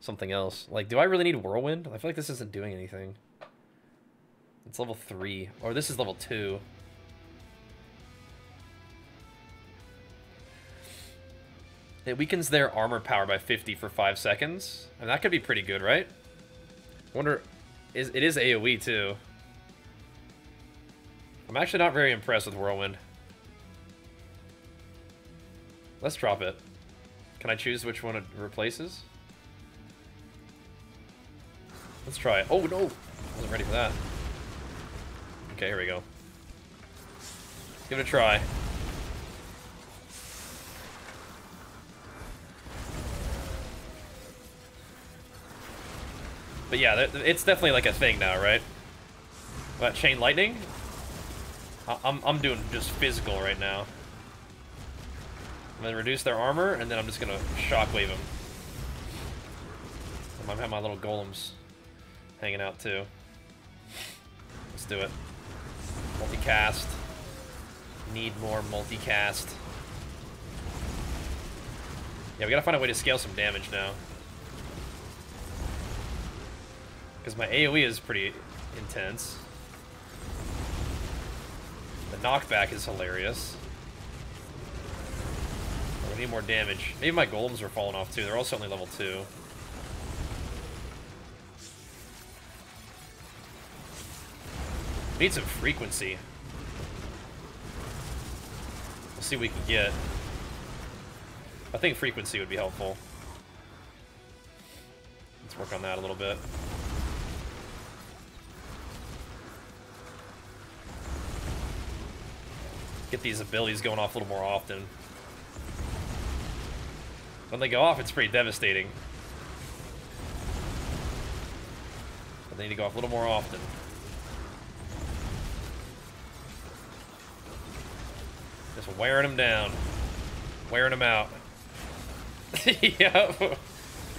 something else? Like, do I really need Whirlwind? I feel like this isn't doing anything. It's level 3. Or this is level 2. It weakens their armor power by 50 for 5 seconds. And that could be pretty good, right? I wonder... Is, it is AoE, too. I'm actually not very impressed with Whirlwind. Let's drop it. Can I choose which one it replaces? Let's try it. Oh, no! I wasn't ready for that. Okay, here we go. Give it a try. But yeah, it's definitely like a thing now, right? What, Chain Lightning? I'm, I'm doing just physical right now. I'm gonna reduce their armor, and then I'm just gonna shockwave them. I might have my little golems hanging out too. Let's do it. Multicast. Need more multicast. Yeah, we gotta find a way to scale some damage now. Because my AoE is pretty intense. Knockback is hilarious. Oh, we need more damage. Maybe my golems are falling off too. They're also only level 2. Need some frequency. We'll see what we can get. I think frequency would be helpful. Let's work on that a little bit. Get these abilities going off a little more often. When they go off, it's pretty devastating. But they need to go off a little more often. Just wearing them down. Wearing them out. *laughs* yep.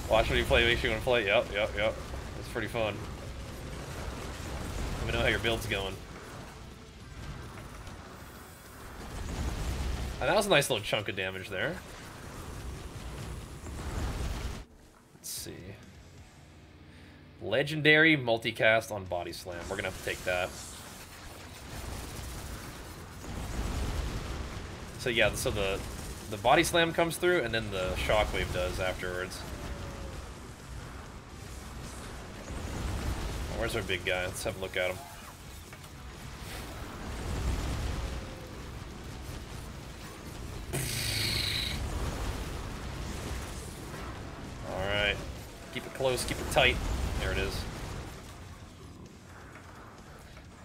Watch when you play, make sure you want to play. Yep, yep, yep. It's pretty fun. Let me know how your build's going. That was a nice little chunk of damage there. Let's see. Legendary multicast on Body Slam. We're going to have to take that. So yeah, so the the body slam comes through, and then the shockwave does afterwards. Where's our big guy? Let's have a look at him. Alright. Keep it close, keep it tight. There it is.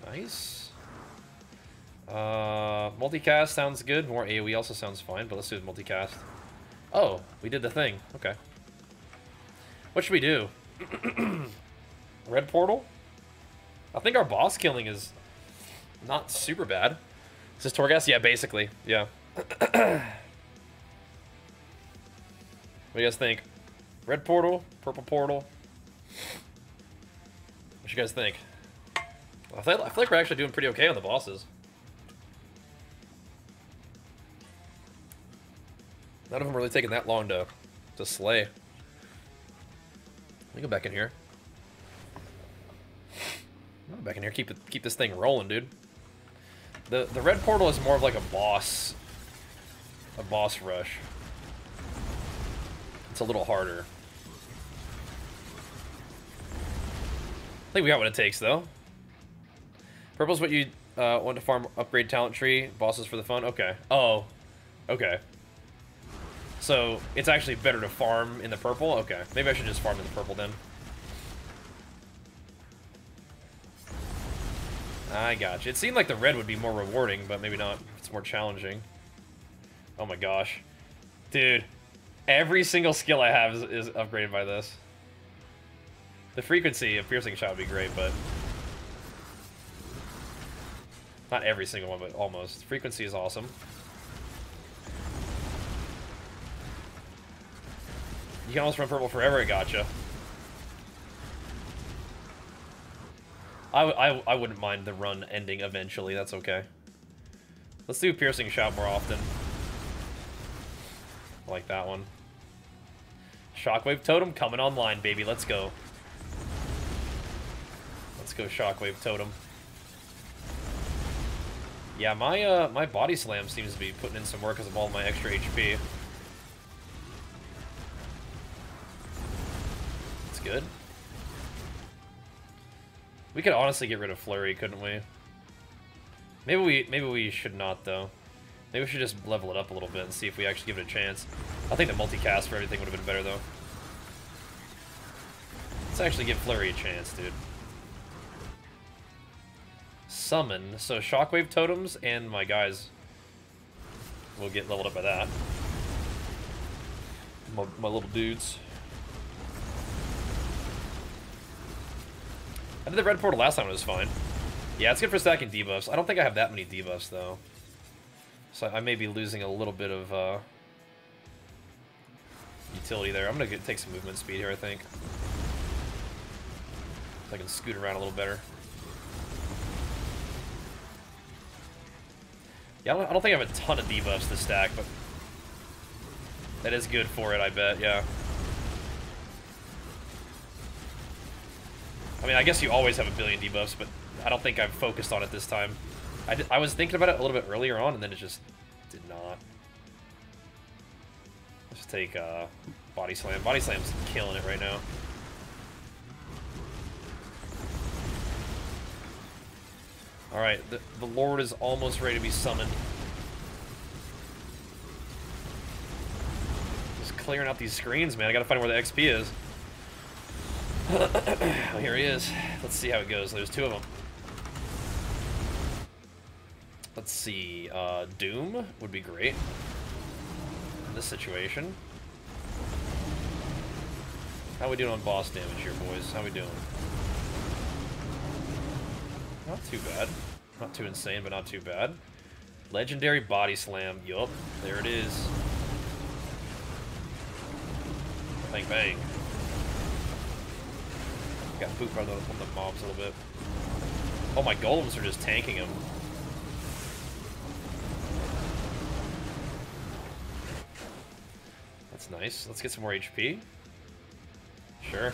Nice. Uh, multicast sounds good. More AoE also sounds fine, but let's do multicast. Oh, we did the thing. Okay. What should we do? *clears throat* Red portal? I think our boss killing is not super bad. Is this? Yeah, basically. Yeah. *clears throat* what do you guys think? Red portal? Purple portal? What you guys think? I feel, like we're actually doing pretty okay on the bosses. None of them really taking that long to, to slay. Let me go back in here. Back in here. Keep it, keep this thing rolling, dude. The the red portal is more of like a boss, a boss rush. It's a little harder. Think we got what it takes, though. Purple's what you uh, want to farm upgrade talent tree. Bosses for the fun. Okay. Oh. Okay. So it's actually better to farm in the purple? Okay, maybe I should just farm in the purple then. I got you. It seemed like the red would be more rewarding, but maybe not. It's more challenging. Oh my gosh. Dude, every single skill I have is, is upgraded by this. The frequency of piercing shout would be great, but... Not every single one, but almost. Frequency is awesome. You can almost run purple forever, I gotcha. I, I, I wouldn't mind the run ending eventually, that's okay. Let's do Piercing shout more often. I like that one. Shockwave Totem coming online, baby. Let's go. Go Shockwave Totem. Yeah, my uh, my body slam seems to be putting in some work because of all my extra HP. That's good. We could honestly get rid of Flurry, couldn't we? Maybe we maybe we should not though. Maybe we should just level it up a little bit and see if we actually give it a chance. I think the multicast for everything would have been better though. Let's actually give Flurry a chance, dude. Summon. So Shockwave Totems and my guys will get leveled up by that. My, my little dudes. I did the red portal last time, it was fine. Yeah, it's good for stacking debuffs. I don't think I have that many debuffs, though. So I may be losing a little bit of uh, utility there. I'm going to take some movement speed here, I think. So I can scoot around a little better. Yeah, I don't, think I have a ton of debuffs to stack, but that is good for it, I bet, yeah. I mean, I guess you always have a billion debuffs, but I don't think I've focused on it this time. I, I was thinking about it a little bit earlier on, and then it just did not. Let's take uh, Body Slam. Body Slam's killing it right now. Alright, the, the Lord is almost ready to be summoned. Just clearing out these screens, man. I gotta find where the XP is. *clears throat* oh, here he is. Let's see how it goes. There's two of them. Let's see. Uh, Doom would be great in this situation. How we doing on boss damage here, boys? How we doing? Not too bad. Not too insane, but not too bad. Legendary Body Slam. Yup. There it is. Bang, bang. Got boot by the, on the mobs a little bit. Oh, my golems are just tanking him. That's nice. Let's get some more HP. Sure.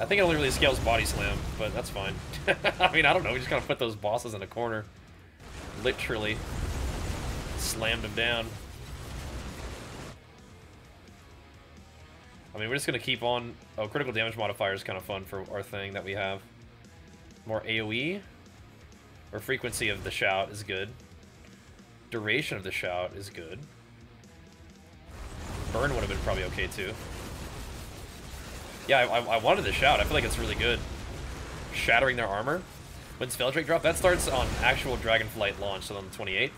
I think it only really scales body slam, but that's fine. *laughs* I mean, I don't know. We just kind of put those bosses in a corner. Literally. Slammed them down. I mean, we're just gonna keep on... Oh, critical damage modifier is kind of fun for our thing that we have. More AoE. Or frequency of the shout is good. Duration of the shout is good. Burn would have been probably okay, too. Yeah, I, I, wanted to shout. I feel like it's really good. Shattering their armor. When's Drake drop? That starts on actual Dragonflight launch, so on the 28th.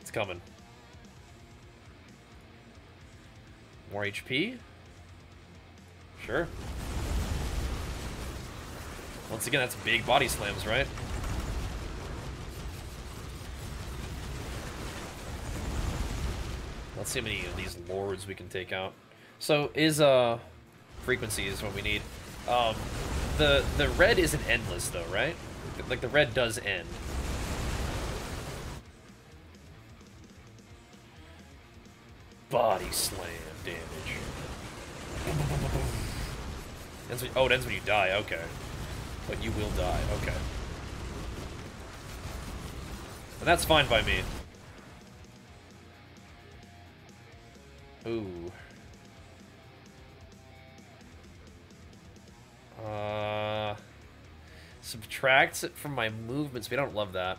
It's coming. More HP? Sure. Once again, that's big body slams, right? Let's see how many of these lords we can take out. So is uh frequency is what we need. Um, the the red isn't endless though, right? Like the red does end. Body slam damage. Ends when, oh, it ends when you die. Okay, but you will die. Okay, and that's fine by me. Ooh. Uh, subtracts it from my movements. We don't love that.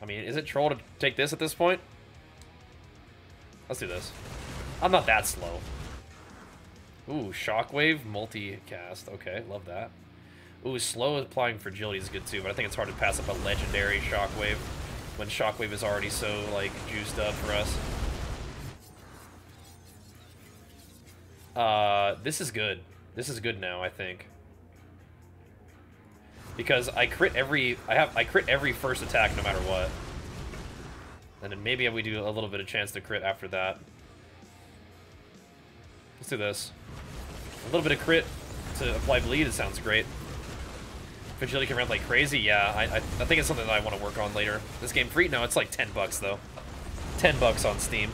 I mean, is it troll to take this at this point? Let's do this. I'm not that slow. Ooh, Shockwave, multi-cast. Okay, love that. Ooh, slow applying fragility is good too, but I think it's hard to pass up a legendary Shockwave when Shockwave is already so, like, juiced up for us. Uh, this is good. This is good now, I think. Because I crit every I have I crit every first attack no matter what. And then maybe we do a little bit of chance to crit after that. Let's do this. A little bit of crit to apply bleed, it sounds great. Fragility can run like crazy, yeah. I, I, I think it's something that I want to work on later. This game free? No, it's like 10 bucks though. 10 bucks on Steam.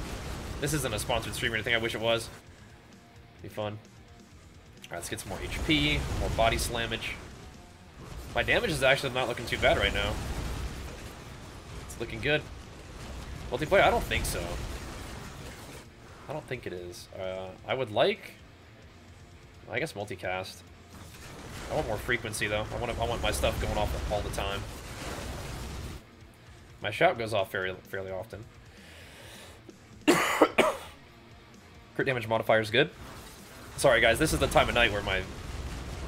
This isn't a sponsored stream or anything, I wish it was. Be fun. Let's get some more HP, more body slammage. My damage is actually not looking too bad right now. It's looking good. Multiplayer? I don't think so. I don't think it is. Uh, I would like... I guess multicast. I want more frequency, though. I want, I want my stuff going off all the time. My shout goes off fairly, fairly often. *coughs* Crit damage modifier is good. Sorry, guys. This is the time of night where my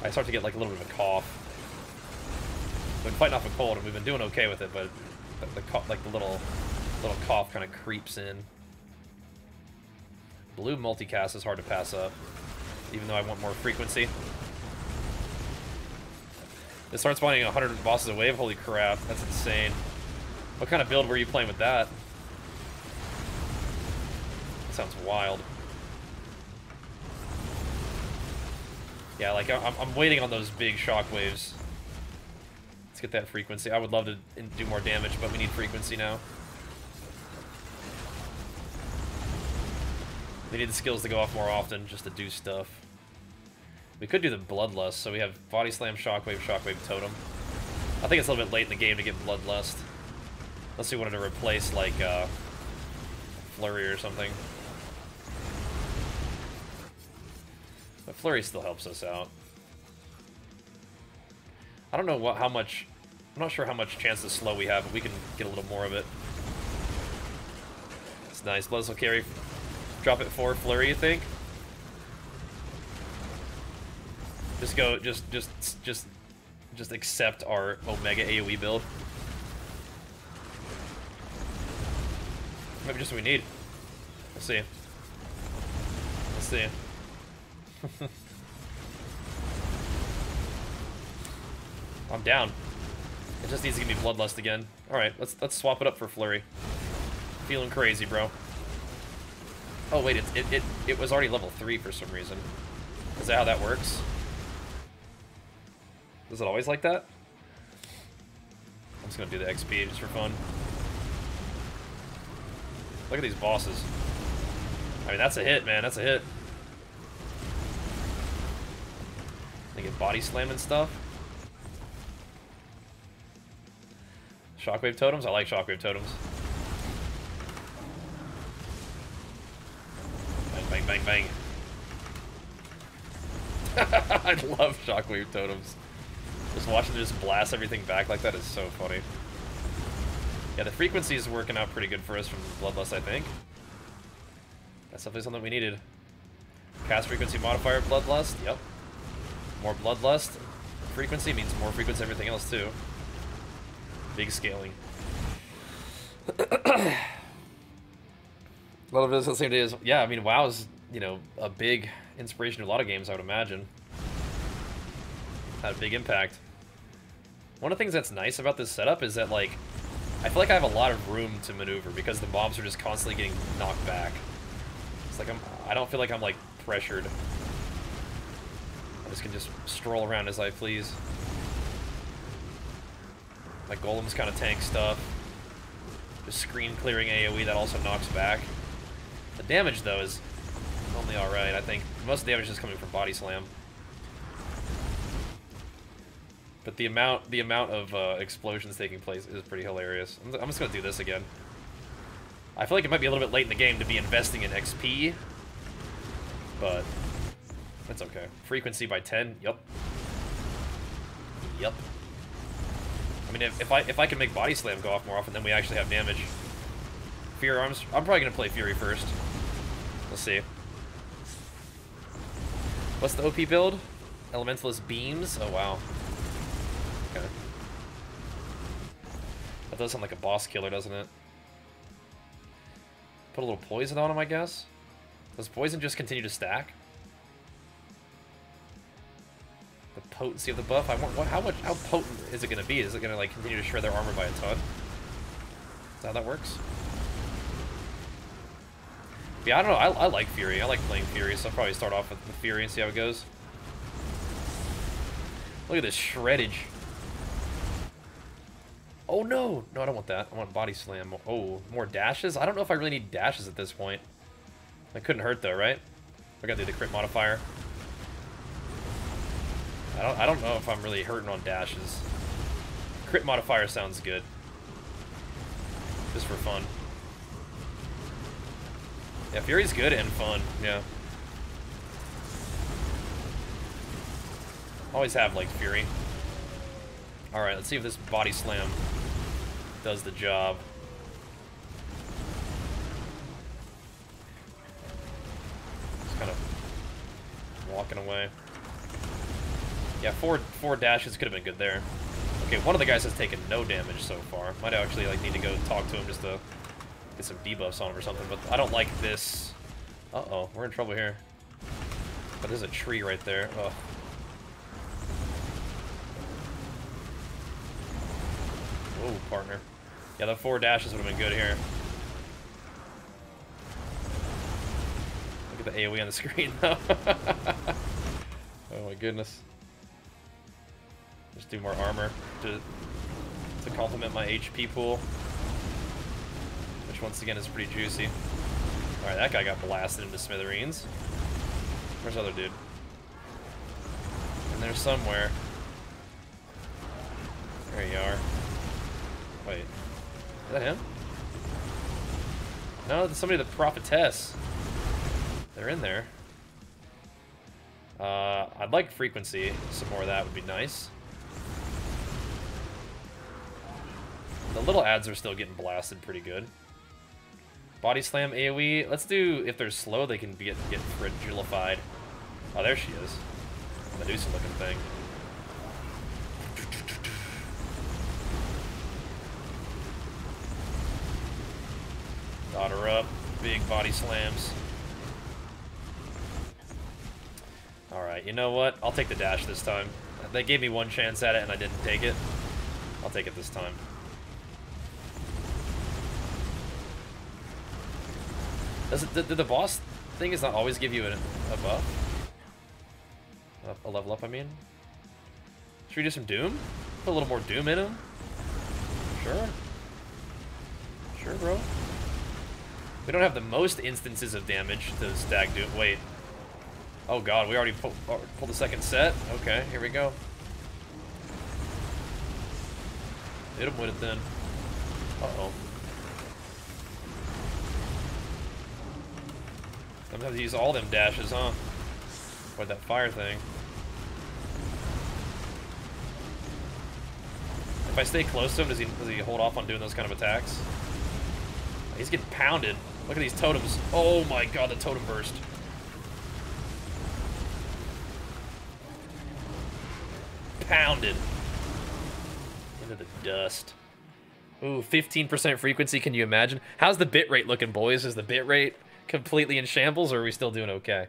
I start to get like a little bit of a cough. Been fighting off a cold, and we've been doing okay with it, but the, like the little little cough kind of creeps in. Blue multicast is hard to pass up, even though I want more frequency. It starts spawning 100 bosses a wave. Holy crap, that's insane. What kind of build were you playing with that sounds wild. Yeah, like, I'm, I'm waiting on those big shockwaves. Let's get that frequency. I would love to do more damage, but we need frequency now. We need the skills to go off more often just to do stuff. We could do the Bloodlust, so we have Body Slam, Shockwave, Shockwave, Totem. I think it's a little bit late in the game to get Bloodlust. Unless we wanted to replace, like, uh, Flurry or something. But Flurry still helps us out. I don't know what how much... I'm not sure how much chance to slow we have, but we can get a little more of it. It's nice. Bloods will carry. Drop it for Flurry, you think? Just go, just, just, just, just accept our Omega AoE build. Maybe just what we need. Let's see. Let's see. *laughs* I'm down. It just needs to give me Bloodlust again. Alright, let's let's swap it up for Flurry. Feeling crazy, bro. Oh, wait, it, it, it, it was already level 3 for some reason. Is that how that works? Is it always like that? I'm just gonna do the XP just for fun. Look at these bosses. I mean, that's a hit, man. That's a hit. They get body slamming stuff. Shockwave totems? I like shockwave totems. Bang, bang, bang, bang. *laughs* I love shockwave totems. Just watching them just blast everything back like that is so funny. Yeah, the frequency is working out pretty good for us from Bloodlust, I think. That's definitely something we needed. Cast frequency modifier, Bloodlust, yep. More Bloodlust. Frequency means more frequency everything else, too. Big scaling. a lot of it is the same day as, yeah, I mean, WoW is, you know, a big inspiration to a lot of games, I would imagine. Had a big impact. One of the things that's nice about this setup is that, like, I feel like I have a lot of room to maneuver because the mobs are just constantly getting knocked back. It's like I'm, I don't feel like I'm, like, pressured. Just can just stroll around as I please. My golems kind of tank stuff. The screen clearing AoE that also knocks back. The damage, though, is only alright, I think. Most of the damage is coming from Body Slam. But the amount the amount of uh, explosions taking place is pretty hilarious. I'm, I'm just going to do this again. I feel like it might be a little bit late in the game to be investing in XP. But that's okay. Frequency by 10, yep. Yep. I mean, if, if I if I can make Body Slam go off more often, then we actually have damage. Fear Arms, I'm probably going to play Fury first. We'll see. What's the OP build? Elementalist Beams? Oh, wow. Okay. That does sound like a boss killer, doesn't it? Put a little poison on him, I guess? Does poison just continue to stack? Potency of the buff? I want what how much how potent is it gonna be? Is it gonna like continue to shred their armor by a ton? Is that how that works? Yeah, I don't know. I, I like Fury. I like playing Fury, so I'll probably start off with the Fury and see how it goes. Look at this shreddage. Oh no! No, I don't want that. I want Body Slam. Oh, more dashes? I don't know if I really need dashes at this point. That couldn't hurt though, right? I gotta do the crit modifier. I don't I don't know if I'm really hurting on dashes. Crit modifier sounds good. Just for fun. Yeah, Fury's good and fun, yeah. Always have liked Fury. Alright, let's see if this body slam does the job. Just kind of walking away. Yeah, four four dashes could have been good there. Okay, one of the guys has taken no damage so far. Might actually like need to go talk to him just to get some debuffs on him or something, but I don't like this. Uh-oh, we're in trouble here. But there's a tree right there. Ugh. Oh, partner. Yeah, the four dashes would have been good here. Look at the AoE on the *laughs* screen, though. *laughs* oh my goodness. Just do more armor to, to complement my HP pool. Which, once again, is pretty juicy. Alright, that guy got blasted into smithereens. Where's the other dude? In there somewhere. There you are. Wait. Is that him? No, that's somebody, the prophetess. They're in there. Uh, I'd like frequency. Some more of that would be nice. The little ads are still getting blasted pretty good. Body slam AoE. Let's do, if they're slow, they can get, get fragilified. Oh, there she is. Medusa looking thing. Dot her up. Big body slams. Alright, you know what? I'll take the dash this time. They gave me one chance at it and I didn't take it. I'll take it this time. Does it, did the boss thing is not always give you a, a buff? A, a level up, I mean? Should we do some Doom? Put a little more Doom in him? Sure. Sure, bro. We don't have the most instances of damage to stack Doom. Wait. Oh god, we already pulled, uh, pulled the second set? Okay, here we go. Hit him with it then. Uh-oh. I'm gonna have to use all them dashes, huh? Or that fire thing. If I stay close to him, does he, does he hold off on doing those kind of attacks? He's getting pounded. Look at these totems. Oh my god, the totem burst. Pounded. Into the dust. Ooh, 15% frequency, can you imagine? How's the bitrate looking, boys? Is the bitrate completely in shambles, or are we still doing okay?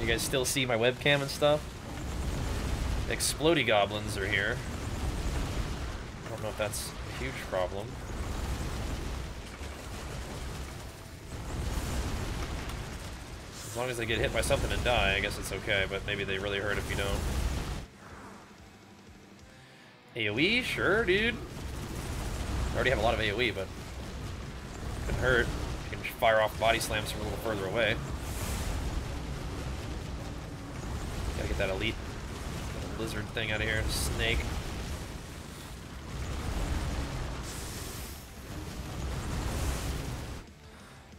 You guys still see my webcam and stuff? Explody goblins are here. I don't know if that's a huge problem. As long as they get hit by something and die, I guess it's okay, but maybe they really hurt if you don't. AoE? Sure, dude. I already have a lot of AoE, but couldn't hurt. You can fire off body slams from a little further away. Gotta get that elite lizard thing out of here. Snake.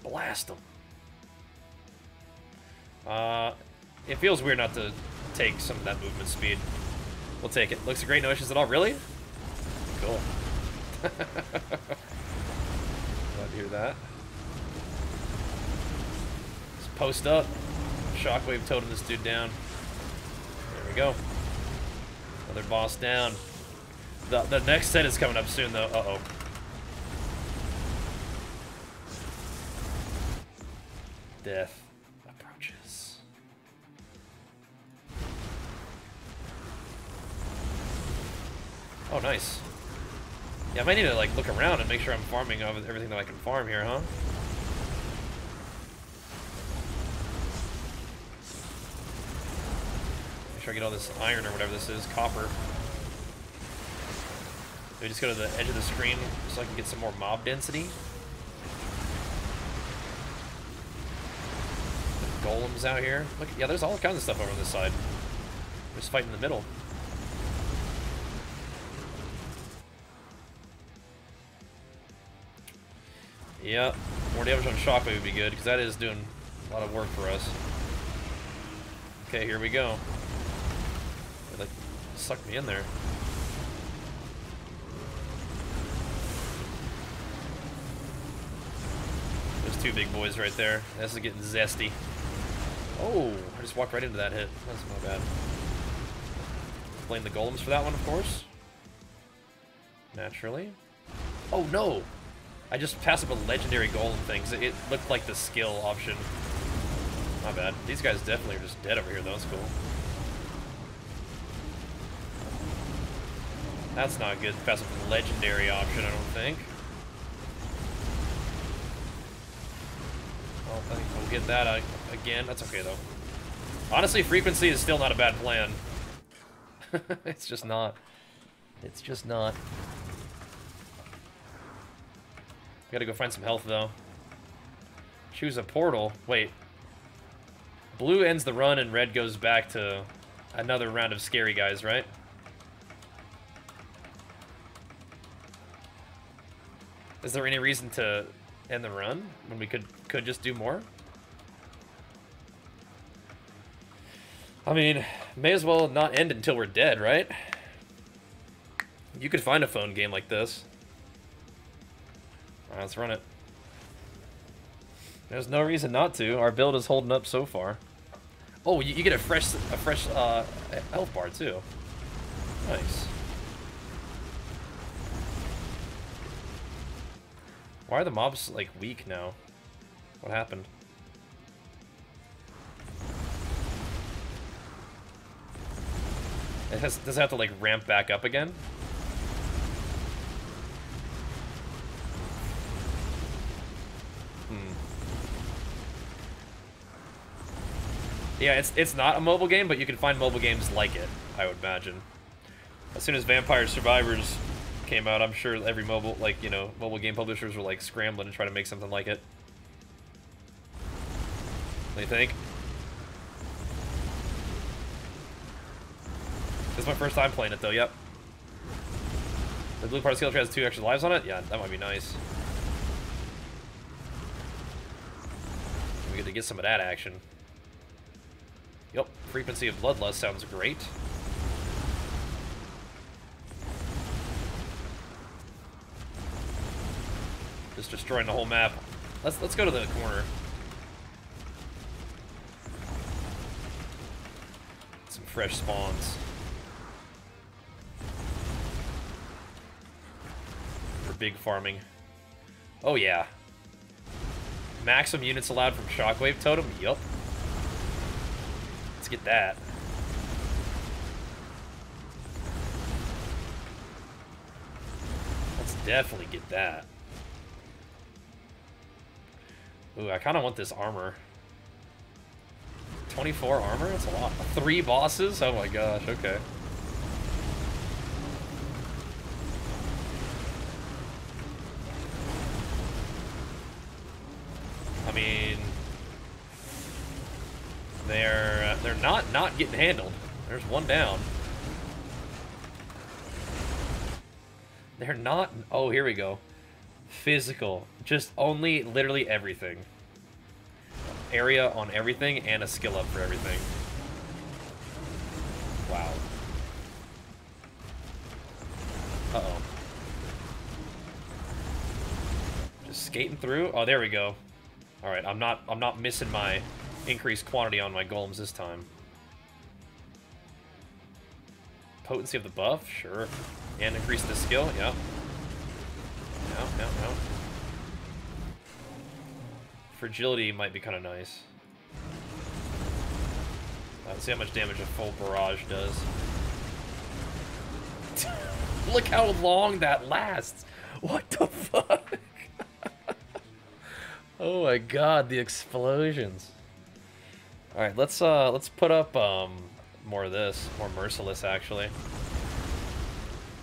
Blast them. Uh, it feels weird not to take some of that movement speed. We'll take it. Looks a great, no issues at all. Really? Cool. *laughs* Glad to hear that. Let's post up. Shockwave totem this dude down. There we go. Another boss down. The, the next set is coming up soon, though. Uh-oh. Death approaches. Oh, nice. Yeah, I might need to, like, look around and make sure I'm farming everything that I can farm here, huh? Make sure I get all this iron or whatever this is, copper. Maybe just go to the edge of the screen so I can get some more mob density. golems out here. Look, yeah, there's all kinds of stuff over on this side. Just fighting in the middle. Yep, more damage on Shockwave would be good, because that is doing a lot of work for us. Okay, here we go. They, like, sucked me in there. There's two big boys right there. This is getting zesty. Oh, I just walked right into that hit. That's my bad. Blame the golems for that one, of course. Naturally. Oh, no! I just passed up a legendary golem thing, it looked like the skill option. My bad. These guys definitely are just dead over here, though. That's cool. That's not good. Pass up a legendary option, I don't think. I think we'll get that uh, again. That's okay, though. Honestly, frequency is still not a bad plan. *laughs* it's just not. It's just not. Gotta go find some health, though. Choose a portal. Wait. Blue ends the run and red goes back to another round of scary guys, right? Is there any reason to end the run when we could could just do more? I mean, may as well not end until we're dead, right? You could find a phone game like this. Right, let's run it. There's no reason not to. Our build is holding up so far. Oh, you, you get a fresh a fresh uh, health bar too. Nice. Why are the mobs like weak now? What happened? It has does it have to like ramp back up again? Yeah, it's it's not a mobile game, but you can find mobile games like it, I would imagine. As soon as Vampire Survivors came out, I'm sure every mobile, like, you know, mobile game publishers were, like, scrambling to try to make something like it. What do you think? This is my first time playing it, though, yep. The blue part skill tree has two extra lives on it? Yeah, that might be nice. We get to get some of that action. Yep, frequency of bloodlust sounds great. Just destroying the whole map. Let's let's go to the corner. Some fresh spawns. For big farming. Oh yeah. Maximum units allowed from Shockwave Totem? Yup. Get that. Let's definitely get that. Ooh, I kind of want this armor. 24 armor? That's a lot. Three bosses? Oh my gosh, okay. I mean... They're, uh, they're not not getting handled. There's one down. They're not... Oh, here we go. Physical. Just only literally everything. Area on everything and a skill up for everything. Wow. Uh-oh. Just skating through. Oh, there we go. All right, I'm not I'm not missing my increased quantity on my golems this time. Potency of the buff, sure. And increase the skill, yep. No, no, no. Fragility might be kind of nice. Let's see how much damage a full barrage does. *laughs* Look how long that lasts! What the *laughs* fuck? *laughs* oh my god, the explosions. Alright, let's uh let's put up um more of this, more merciless actually.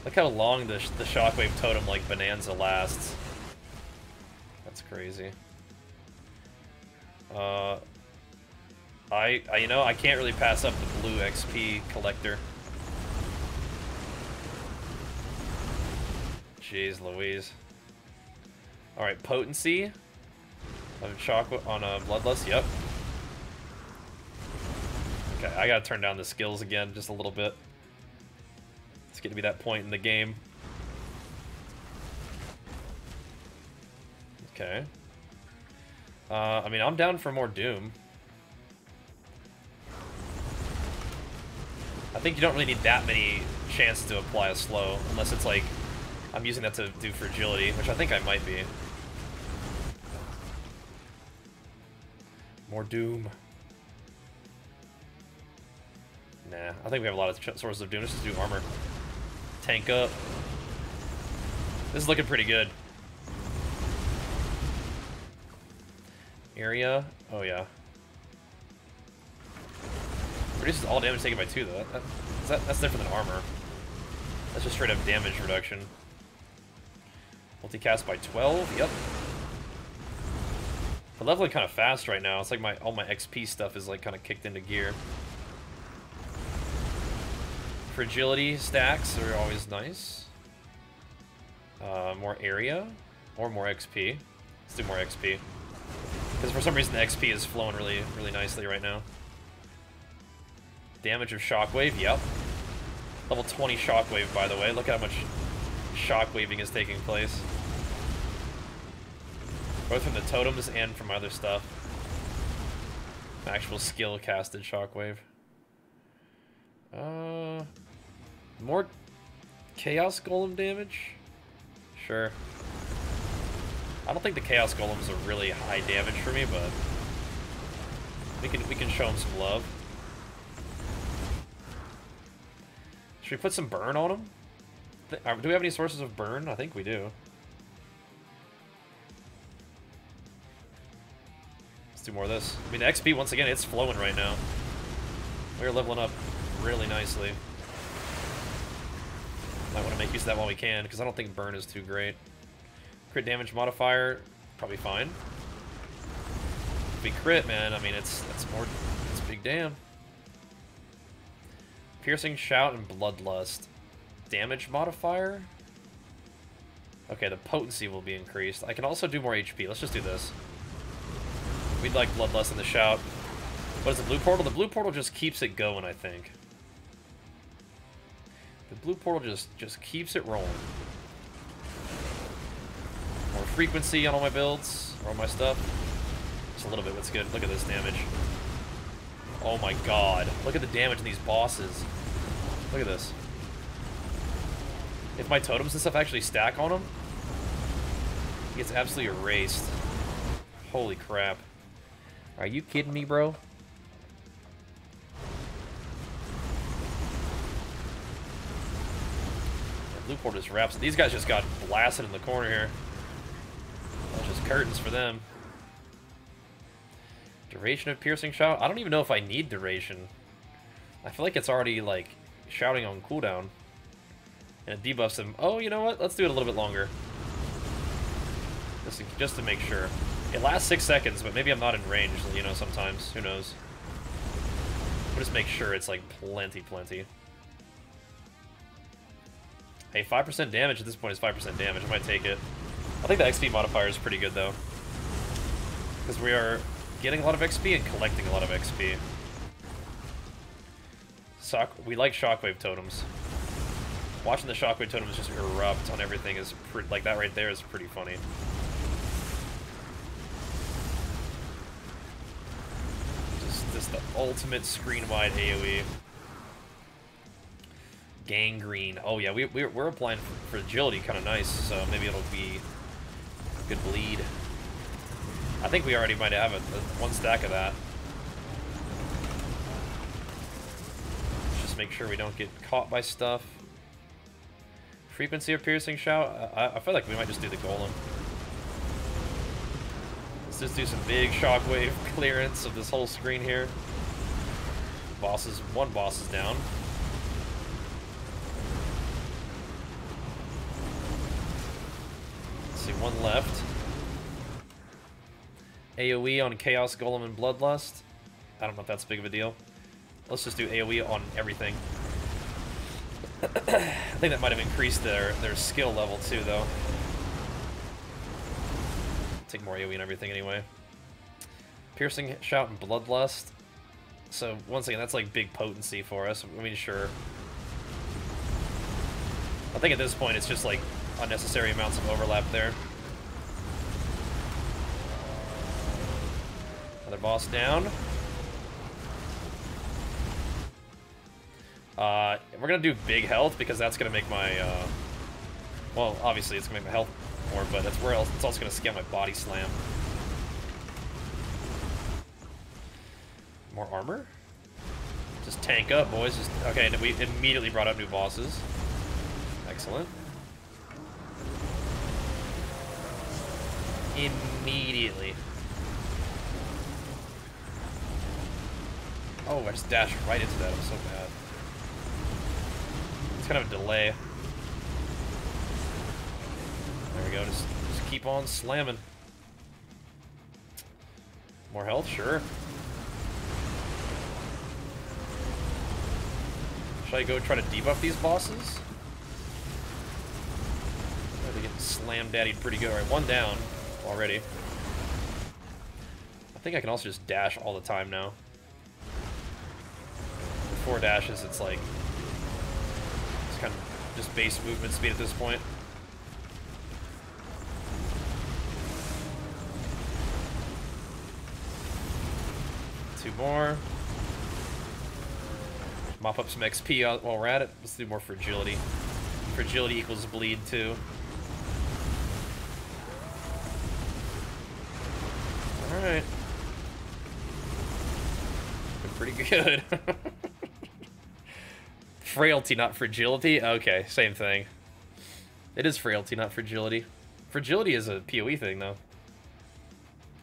Look how long the, sh the shockwave totem like Bonanza lasts. That's crazy. Uh, I, I, you know, I can't really pass up the blue XP collector. Jeez Louise. Alright, potency of shock on a bloodlust, yep. Okay, I gotta turn down the skills again just a little bit. It's to be that point in the game. Okay. Uh, I mean, I'm down for more Doom. I think you don't really need that many chances to apply a slow, unless it's like, I'm using that to do fragility, which I think I might be. More Doom. Nah, I think we have a lot of sources of Doom. Let's just do armor tank up. This is looking pretty good. Area. Oh, yeah. Reduces all damage taken by two, though. That, that, that's different than armor. That's just straight up damage reduction. Multicast by 12? Yep. We're leveling kind of fast right now. It's like my all my XP stuff is like kind of kicked into gear. Fragility stacks are always nice. Uh, more area or more XP. Let's do more XP. Because for some reason the XP is flowing really, really nicely right now. Damage of Shockwave, yep. Level 20 Shockwave, by the way. Look at how much shockwaving is taking place. Both from the totems and from other stuff. Actual skill casted Shockwave. Uh, more Chaos Golem damage? Sure. I don't think the Chaos Golems are really high damage for me, but we can we can show him some love. Should we put some burn on him? Do we have any sources of burn? I think we do. Let's do more of this. I mean, the XP, once again, it's flowing right now. We're leveling up really nicely. Might want to make use of that while we can, because I don't think burn is too great. Crit damage modifier, probably fine. If we crit, man, I mean, it's that's more, it's big damn. Piercing Shout and Bloodlust. Damage modifier? Okay, the potency will be increased. I can also do more HP. Let's just do this. We'd like Bloodlust in the Shout. What is the blue portal? The blue portal just keeps it going, I think. The blue portal just, just keeps it rolling. More frequency on all my builds, or all my stuff. Just a little bit, what's good. Look at this damage. Oh my god. Look at the damage in these bosses. Look at this. If my totems and stuff actually stack on him, he gets absolutely erased. Holy crap. Are you kidding me, bro? Blue Port just wraps. These guys just got blasted in the corner here. That's just curtains for them. Duration of piercing shout? I don't even know if I need duration. I feel like it's already, like, shouting on cooldown. And it debuffs them. Oh, you know what? Let's do it a little bit longer. Just to, just to make sure. It lasts six seconds, but maybe I'm not in range, you know, sometimes. Who knows? We'll just make sure it's, like, plenty, plenty. Hey, 5% damage at this point is 5% damage. I might take it. I think the XP modifier is pretty good, though. Because we are getting a lot of XP and collecting a lot of XP. Shock, we like shockwave totems. Watching the shockwave totems just erupt on everything is pretty, like that right there is pretty funny. Just, just the ultimate screen-wide AoE. Gangrene. Oh yeah, we, we're, we're applying for, for agility kind of nice, so maybe it'll be a good bleed. I think we already might have a, a one stack of that. Just make sure we don't get caught by stuff. Frequency of piercing shout? I, I feel like we might just do the golem. Let's just do some big shockwave *laughs* clearance of this whole screen here. Bosses, one boss is down. See, one left. AoE on Chaos Golem and Bloodlust. I don't know if that's big of a deal. Let's just do AoE on everything. *clears throat* I think that might have increased their, their skill level too, though. Take more AoE and everything anyway. Piercing Shout and Bloodlust. So, once again, that's like big potency for us. I mean, sure. I think at this point it's just like unnecessary amounts of overlap there. Another boss down. Uh, we're gonna do big health because that's gonna make my, uh, well, obviously it's gonna make my health more, but that's where else, it's also gonna scale my body slam. More armor? Just tank up, boys. Just okay. And we immediately brought up new bosses. Excellent. Immediately. Oh, I just dashed right into that. I'm so bad. It's kind of a delay. There we go, just, just keep on slamming. More health? Sure. Should I go try to debuff these bosses? Oh, they get slam daddied pretty good. Alright, one down already. I think I can also just dash all the time now. Four dashes, it's like... It's kind of just base movement speed at this point. Two more. Mop up some XP while we're at it. Let's do more fragility. Fragility equals bleed too. Alright. Pretty good. *laughs* frailty, not fragility? Okay, same thing. It is frailty, not fragility. Fragility is a PoE thing, though.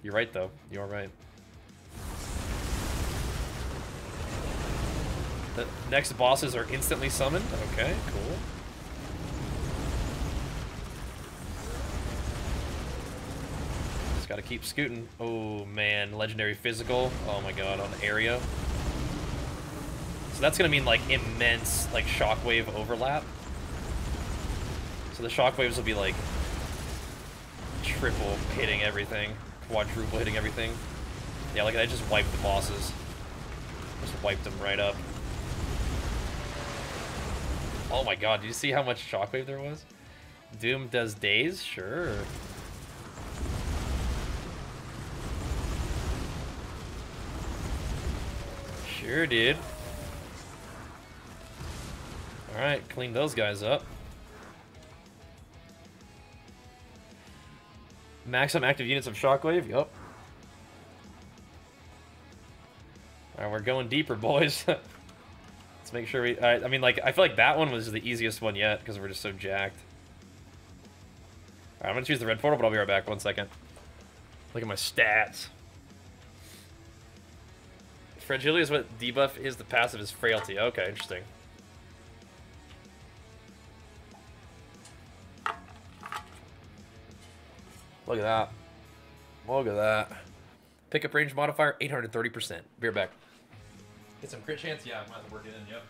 You're right, though. You are right. The next bosses are instantly summoned? Okay, cool. Gotta keep scooting. Oh man, legendary physical. Oh my god, on area. So that's gonna mean like immense like shockwave overlap. So the shockwaves will be like triple hitting everything, quadruple hitting everything. Yeah, like I just wiped the bosses. Just wiped them right up. Oh my god, did you see how much shockwave there was? Doom does days? Sure. Sure did. Alright, clean those guys up. Maximum active units of shockwave? Yup. Alright, we're going deeper, *laughs* boys. Let's make sure we... I mean, like, I feel like that one was the easiest one yet, because we're just so jacked. Alright, I'm gonna choose the red portal, but I'll be right back. One second. Look at my stats. Fragility is what debuff is, the passive is frailty. Okay, interesting. Look at that. Look at that. Pickup range modifier, 830%. Be right back. Get some crit chance? Yeah, I might have to work it in, yep.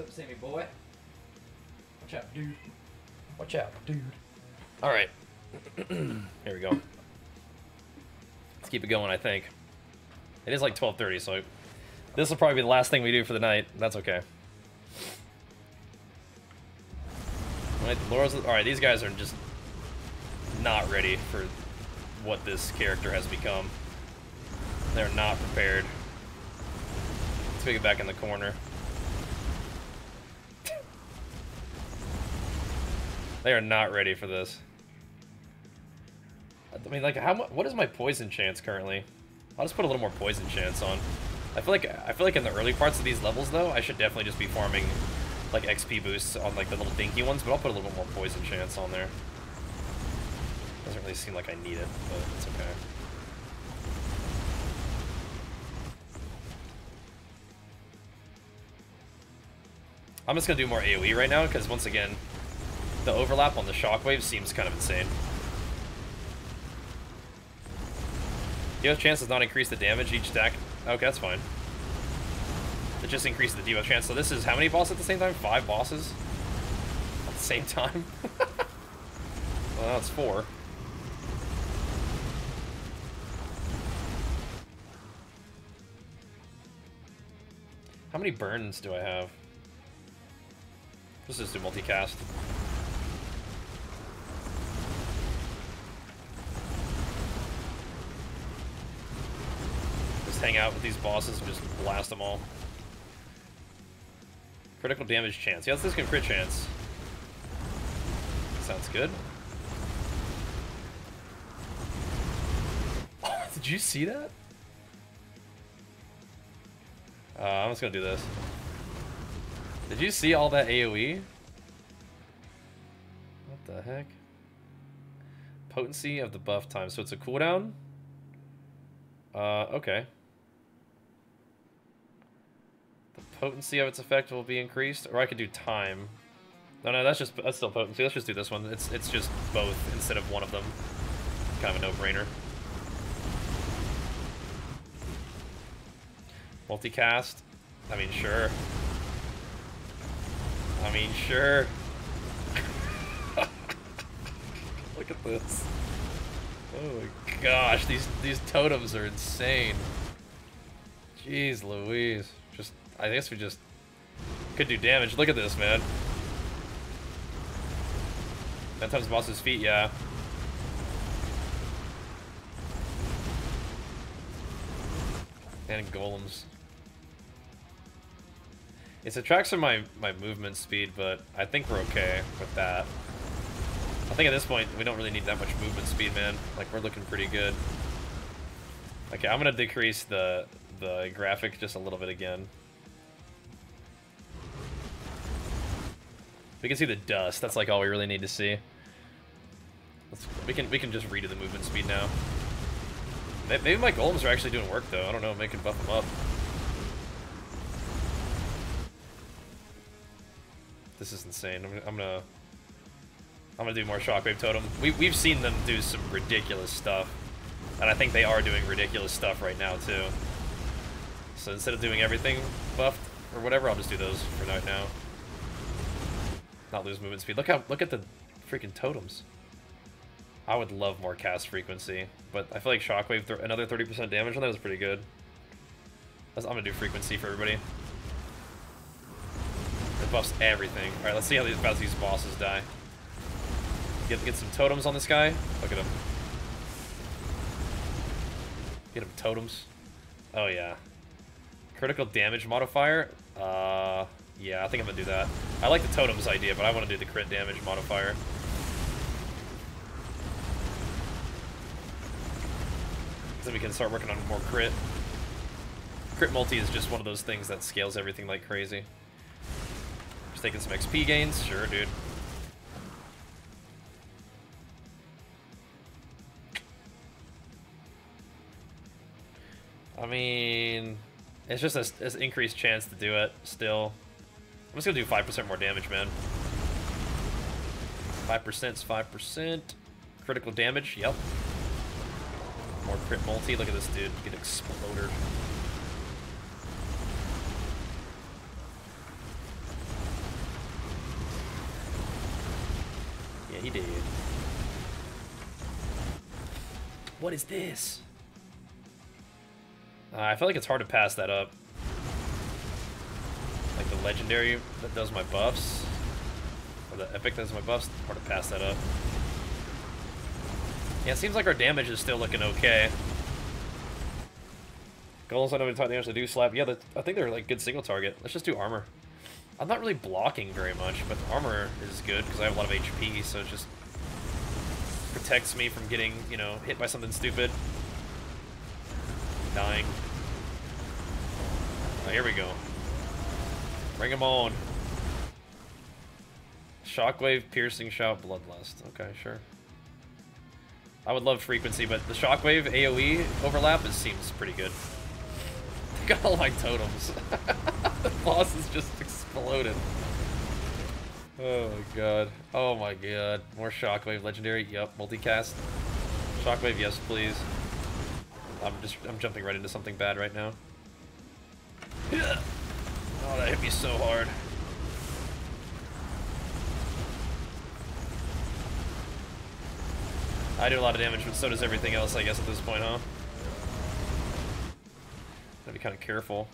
Up, Sammy boy? Watch out, dude. Watch out, dude. All right. *clears throat* Here we go. Let's keep it going, I think. It is like 12.30, so this will probably be the last thing we do for the night. That's okay. All right, these guys are just not ready for what this character has become. They're not prepared. Let's make it back in the corner. They are not ready for this. I mean, like, how much what is my poison chance currently? I'll just put a little more poison chance on. I feel like I feel like in the early parts of these levels, though, I should definitely just be farming like XP boosts on like the little dinky ones, but I'll put a little more poison chance on there. Doesn't really seem like I need it, but it's okay. I'm just gonna do more AoE right now, because once again, the overlap on the shockwave seems kind of insane. Debuff chance does not increase the damage each stack. Okay, that's fine. It just increases the debuff chance. So this is how many bosses at the same time? Five bosses? At the same time? *laughs* well, that's four. How many burns do I have? Let's just do multicast. Hang out with these bosses and just blast them all. Critical damage chance. Yeah, let's do crit chance. Sounds good. *laughs* Did you see that? Uh, I'm just gonna do this. Did you see all that AoE? What the heck? Potency of the buff time. So it's a cooldown? Uh, okay. Potency of its effect will be increased, or I could do time. No, no, that's just that's still potency. Let's just do this one. It's it's just both instead of one of them. Kind of a no-brainer. Multicast. I mean, sure. I mean, sure. *laughs* Look at this. Oh my gosh, these these totems are insane. Jeez Louise. I guess we just could do damage. Look at this, man. Ten times boss's feet, yeah. And golems. It subtracts from my, my movement speed, but I think we're okay with that. I think at this point, we don't really need that much movement speed, man. Like, we're looking pretty good. Okay, I'm gonna decrease the, the graphic just a little bit again. We can see the dust. That's like all we really need to see. Let's, we can we can just redo the movement speed now. Maybe my golems are actually doing work though. I don't know. Maybe can buff them up. This is insane. I'm, I'm gonna I'm gonna do more Shockwave Totem. We, we've seen them do some ridiculous stuff. And I think they are doing ridiculous stuff right now, too. So instead of doing everything buffed or whatever, I'll just do those for right now. Not lose movement speed. Look how look at the freaking totems. I would love more cast frequency, but I feel like Shockwave, th another 30% damage on that was pretty good. I'm gonna do frequency for everybody It buffs everything. Alright, let's see how these, about these bosses die. Get, get some totems on this guy. Look at him. Get him totems. Oh, yeah. Critical damage modifier? Uh, yeah, I think I'm gonna do that. I like the totems idea, but I want to do the crit damage modifier. Then we can start working on more crit. Crit multi is just one of those things that scales everything like crazy. Just taking some XP gains? Sure, dude. I mean, it's just an increased chance to do it still. I'm just gonna do 5% more damage, man. 5% is 5%. Critical damage, yep. More crit multi. Look at this dude get exploded. Yeah, he did. What is this? Uh, I feel like it's hard to pass that up. Like the legendary that does my buffs. Or the epic that does my buffs. Hard to pass that up. Yeah, it seems like our damage is still looking okay. Goals I know talk damage they do slap. Yeah, I think they're like good single target. Let's just do armor. I'm not really blocking very much, but the armor is good because I have a lot of HP, so it just protects me from getting, you know, hit by something stupid. Dying. Oh, here we go. Bring him on. Shockwave, piercing shout, bloodlust. Okay, sure. I would love frequency, but the shockwave AoE overlap is, seems pretty good. *laughs* Got all my totems. *laughs* the boss has just exploded. Oh my god. Oh my god. More Shockwave Legendary. Yep, multicast. Shockwave, yes please. I'm just I'm jumping right into something bad right now. *laughs* Oh, that hit me so hard. I do a lot of damage, but so does everything else, I guess, at this point, huh? Gotta be kind of careful.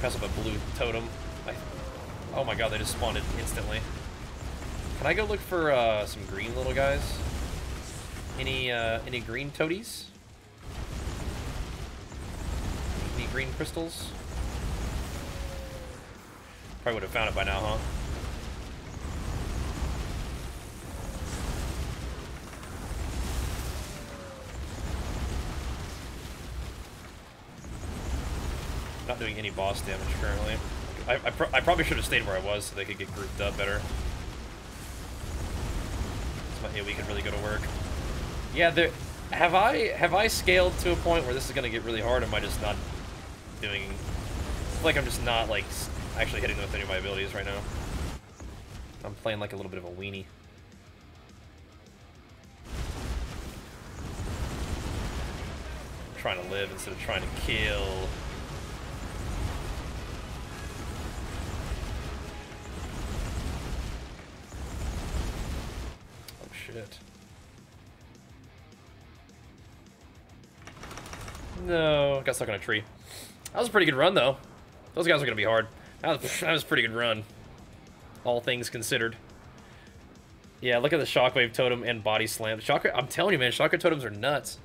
Press up a blue totem. I, oh my god, they just spawned it instantly. Can I go look for uh, some green little guys? Any uh, any green toadies? Green crystals? Probably would have found it by now, huh? Not doing any boss damage currently. I, I, pro I probably should have stayed where I was so they could get grouped up better. So my AoE could really go to work. Yeah, there. Have I have I scaled to a point where this is gonna get really hard? Or am I just not doing? like I'm just not like actually hitting them with any of my abilities right now. I'm playing like a little bit of a weenie. Trying to live instead of trying to kill. Oh shit. No, got stuck on a tree. That was a pretty good run, though. Those guys are going to be hard. That was, that was a pretty good run. All things considered. Yeah, look at the Shockwave Totem and Body Slam. Shockwave, I'm telling you, man, Shockwave Totems are nuts.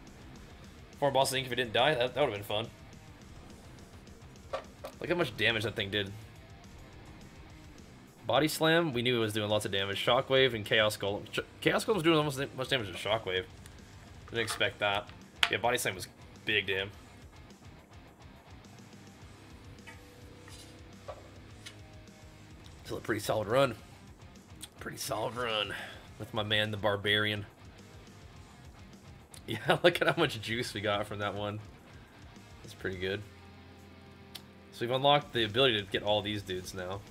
Four bosses Inc. if it didn't die, that, that would have been fun. Look how much damage that thing did. Body Slam, we knew it was doing lots of damage. Shockwave and Chaos Golem. Chaos Golem was doing almost as much damage as Shockwave. Didn't expect that. Yeah, Body Slam was big damn. Still a pretty solid run. Pretty solid run with my man, the Barbarian. *laughs* Yeah, look at how much juice we got from that one. That's pretty good. So we've unlocked the ability to get all these dudes now.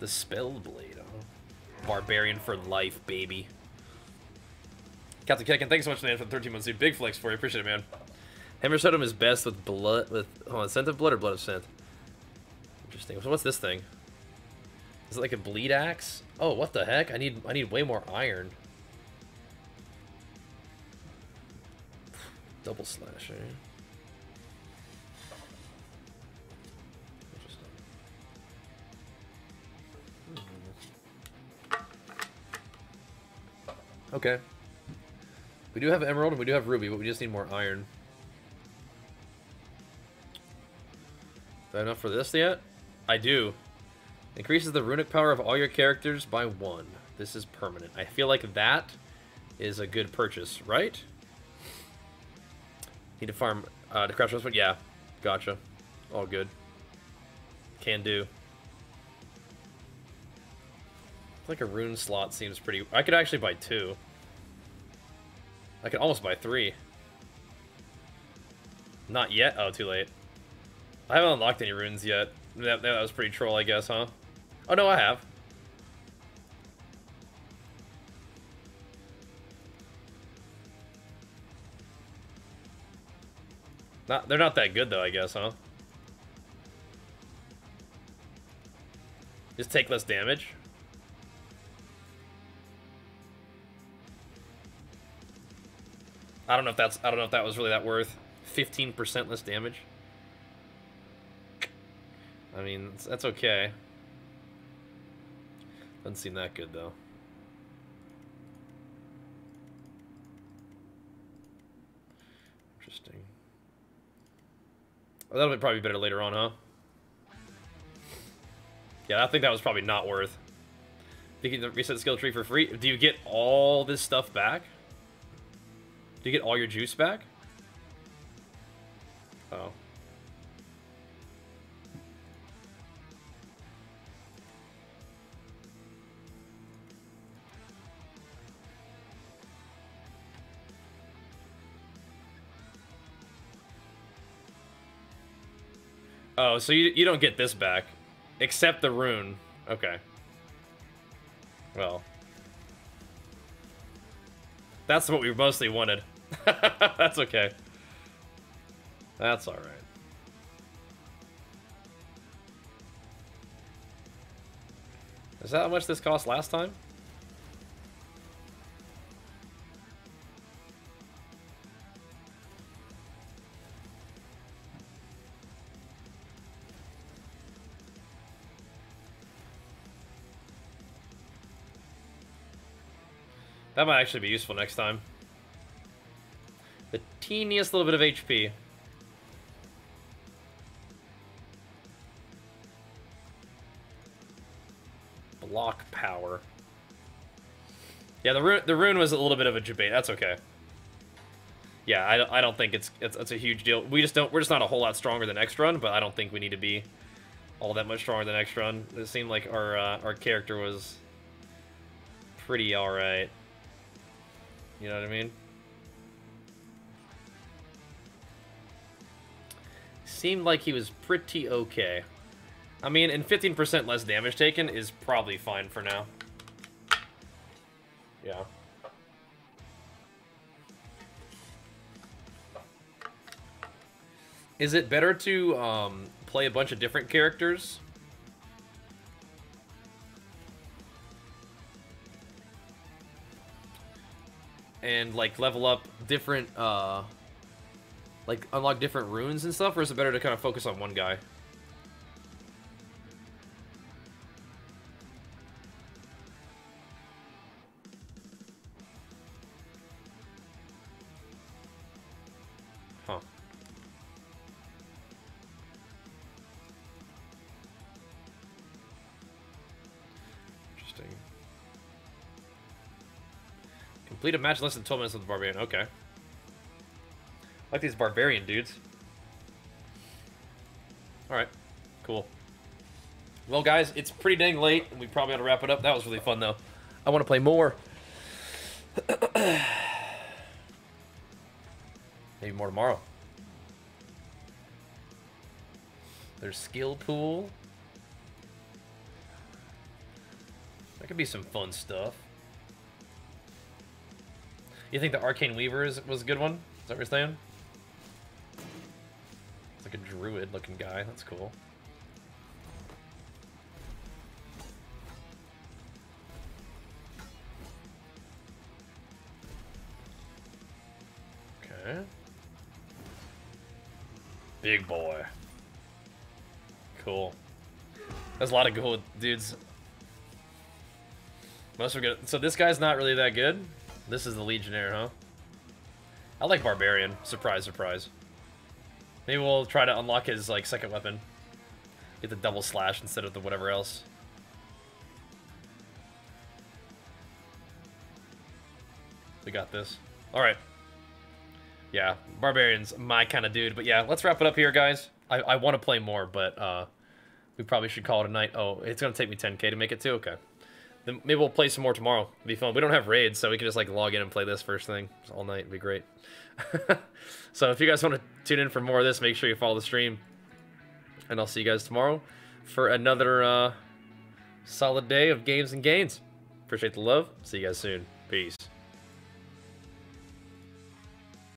The Spellblade, huh? Barbarian for life, baby. Captain Kekin, thanks so much, man, for the 13 months. Big flex for you. Appreciate it, man. Hammer Totem is best with blood, with, hold on, scent of blood or blood of scent? Interesting. So what's this thing? Is it like a bleed axe? Oh, what the heck? I need, I need way more iron. Double slash, eh? Okay. We do have emerald and we do have ruby, but we just need more iron. Do I have enough for this yet? I do. Increases the runic power of all your characters by one. This is permanent. I feel like that is a good purchase, right? Need to farm uh, to craft but yeah. Gotcha. All good. Can do. like a rune slot seems pretty... I could actually buy two. I could almost buy three. Not yet? Oh, too late. I haven't unlocked any runes yet. That, that was pretty troll, I guess, huh? Oh, no, I have. Not, they're not that good, though, I guess, huh? Just take less damage. I don't know if that's I don't know if that was really that worth 15% less damage. I mean, that's okay. Doesn't seem that good, though. Interesting. Oh, that'll be probably better later on, huh? Yeah, I think that was probably not worth. You the reset skill tree for free? Do you get all this stuff back? Do you get all your juice back? Oh. Oh, so you, you don't get this back. Except the rune. Okay. Well. That's what we mostly wanted. *laughs* That's okay. That's alright. Is that how much this cost last time? That might actually be useful next time. The teeniest little bit of HP. Block power. Yeah, the rune, the rune was a little bit of a debate. That's okay. Yeah, I, I don't think it's, it's it's a huge deal. We just don't we're just not a whole lot stronger than next run, but I don't think we need to be all that much stronger than next run. It seemed like our uh, our character was pretty all right. You know what I mean? Seemed like he was pretty okay. I mean, and 15% less damage taken is probably fine for now. Yeah. Is it better to um, play a bunch of different characters? And, like, level up different, uh... Like, unlock different runes and stuff? Or is it better to kind of focus on one guy? Complete a match less than 12 minutes with the Barbarian. Okay. like these Barbarian dudes. Alright. Cool. Well, guys, it's pretty dang late. And we probably ought to wrap it up. That was really fun, though. I want to play more. *clears throat* Maybe more tomorrow. There's skill pool. That could be some fun stuff. You think the Arcane Weaver was a good one? Is that what you're saying? It's like a druid looking guy. That's cool. Okay. Big boy. Cool. There's a lot of cool dudes. Most are good. So this guy's not really that good? This is the Legionnaire, huh? I like Barbarian. Surprise, surprise. Maybe we'll try to unlock his, like, second weapon. Get the double slash instead of the whatever else. We got this. Alright. Yeah, Barbarian's my kind of dude. But yeah, let's wrap it up here, guys. I, I want to play more, but uh, we probably should call it a night. Oh, it's going to take me 10k to make it too? Okay. Then maybe we'll play some more tomorrow. It'll be fun. We don't have raids, so we can just like log in and play this first thing all night. It'd be great. *laughs* so if you guys want to tune in for more of this, make sure you follow the stream. And I'll see you guys tomorrow for another uh, solid day of games and gains. Appreciate the love. See you guys soon. Peace.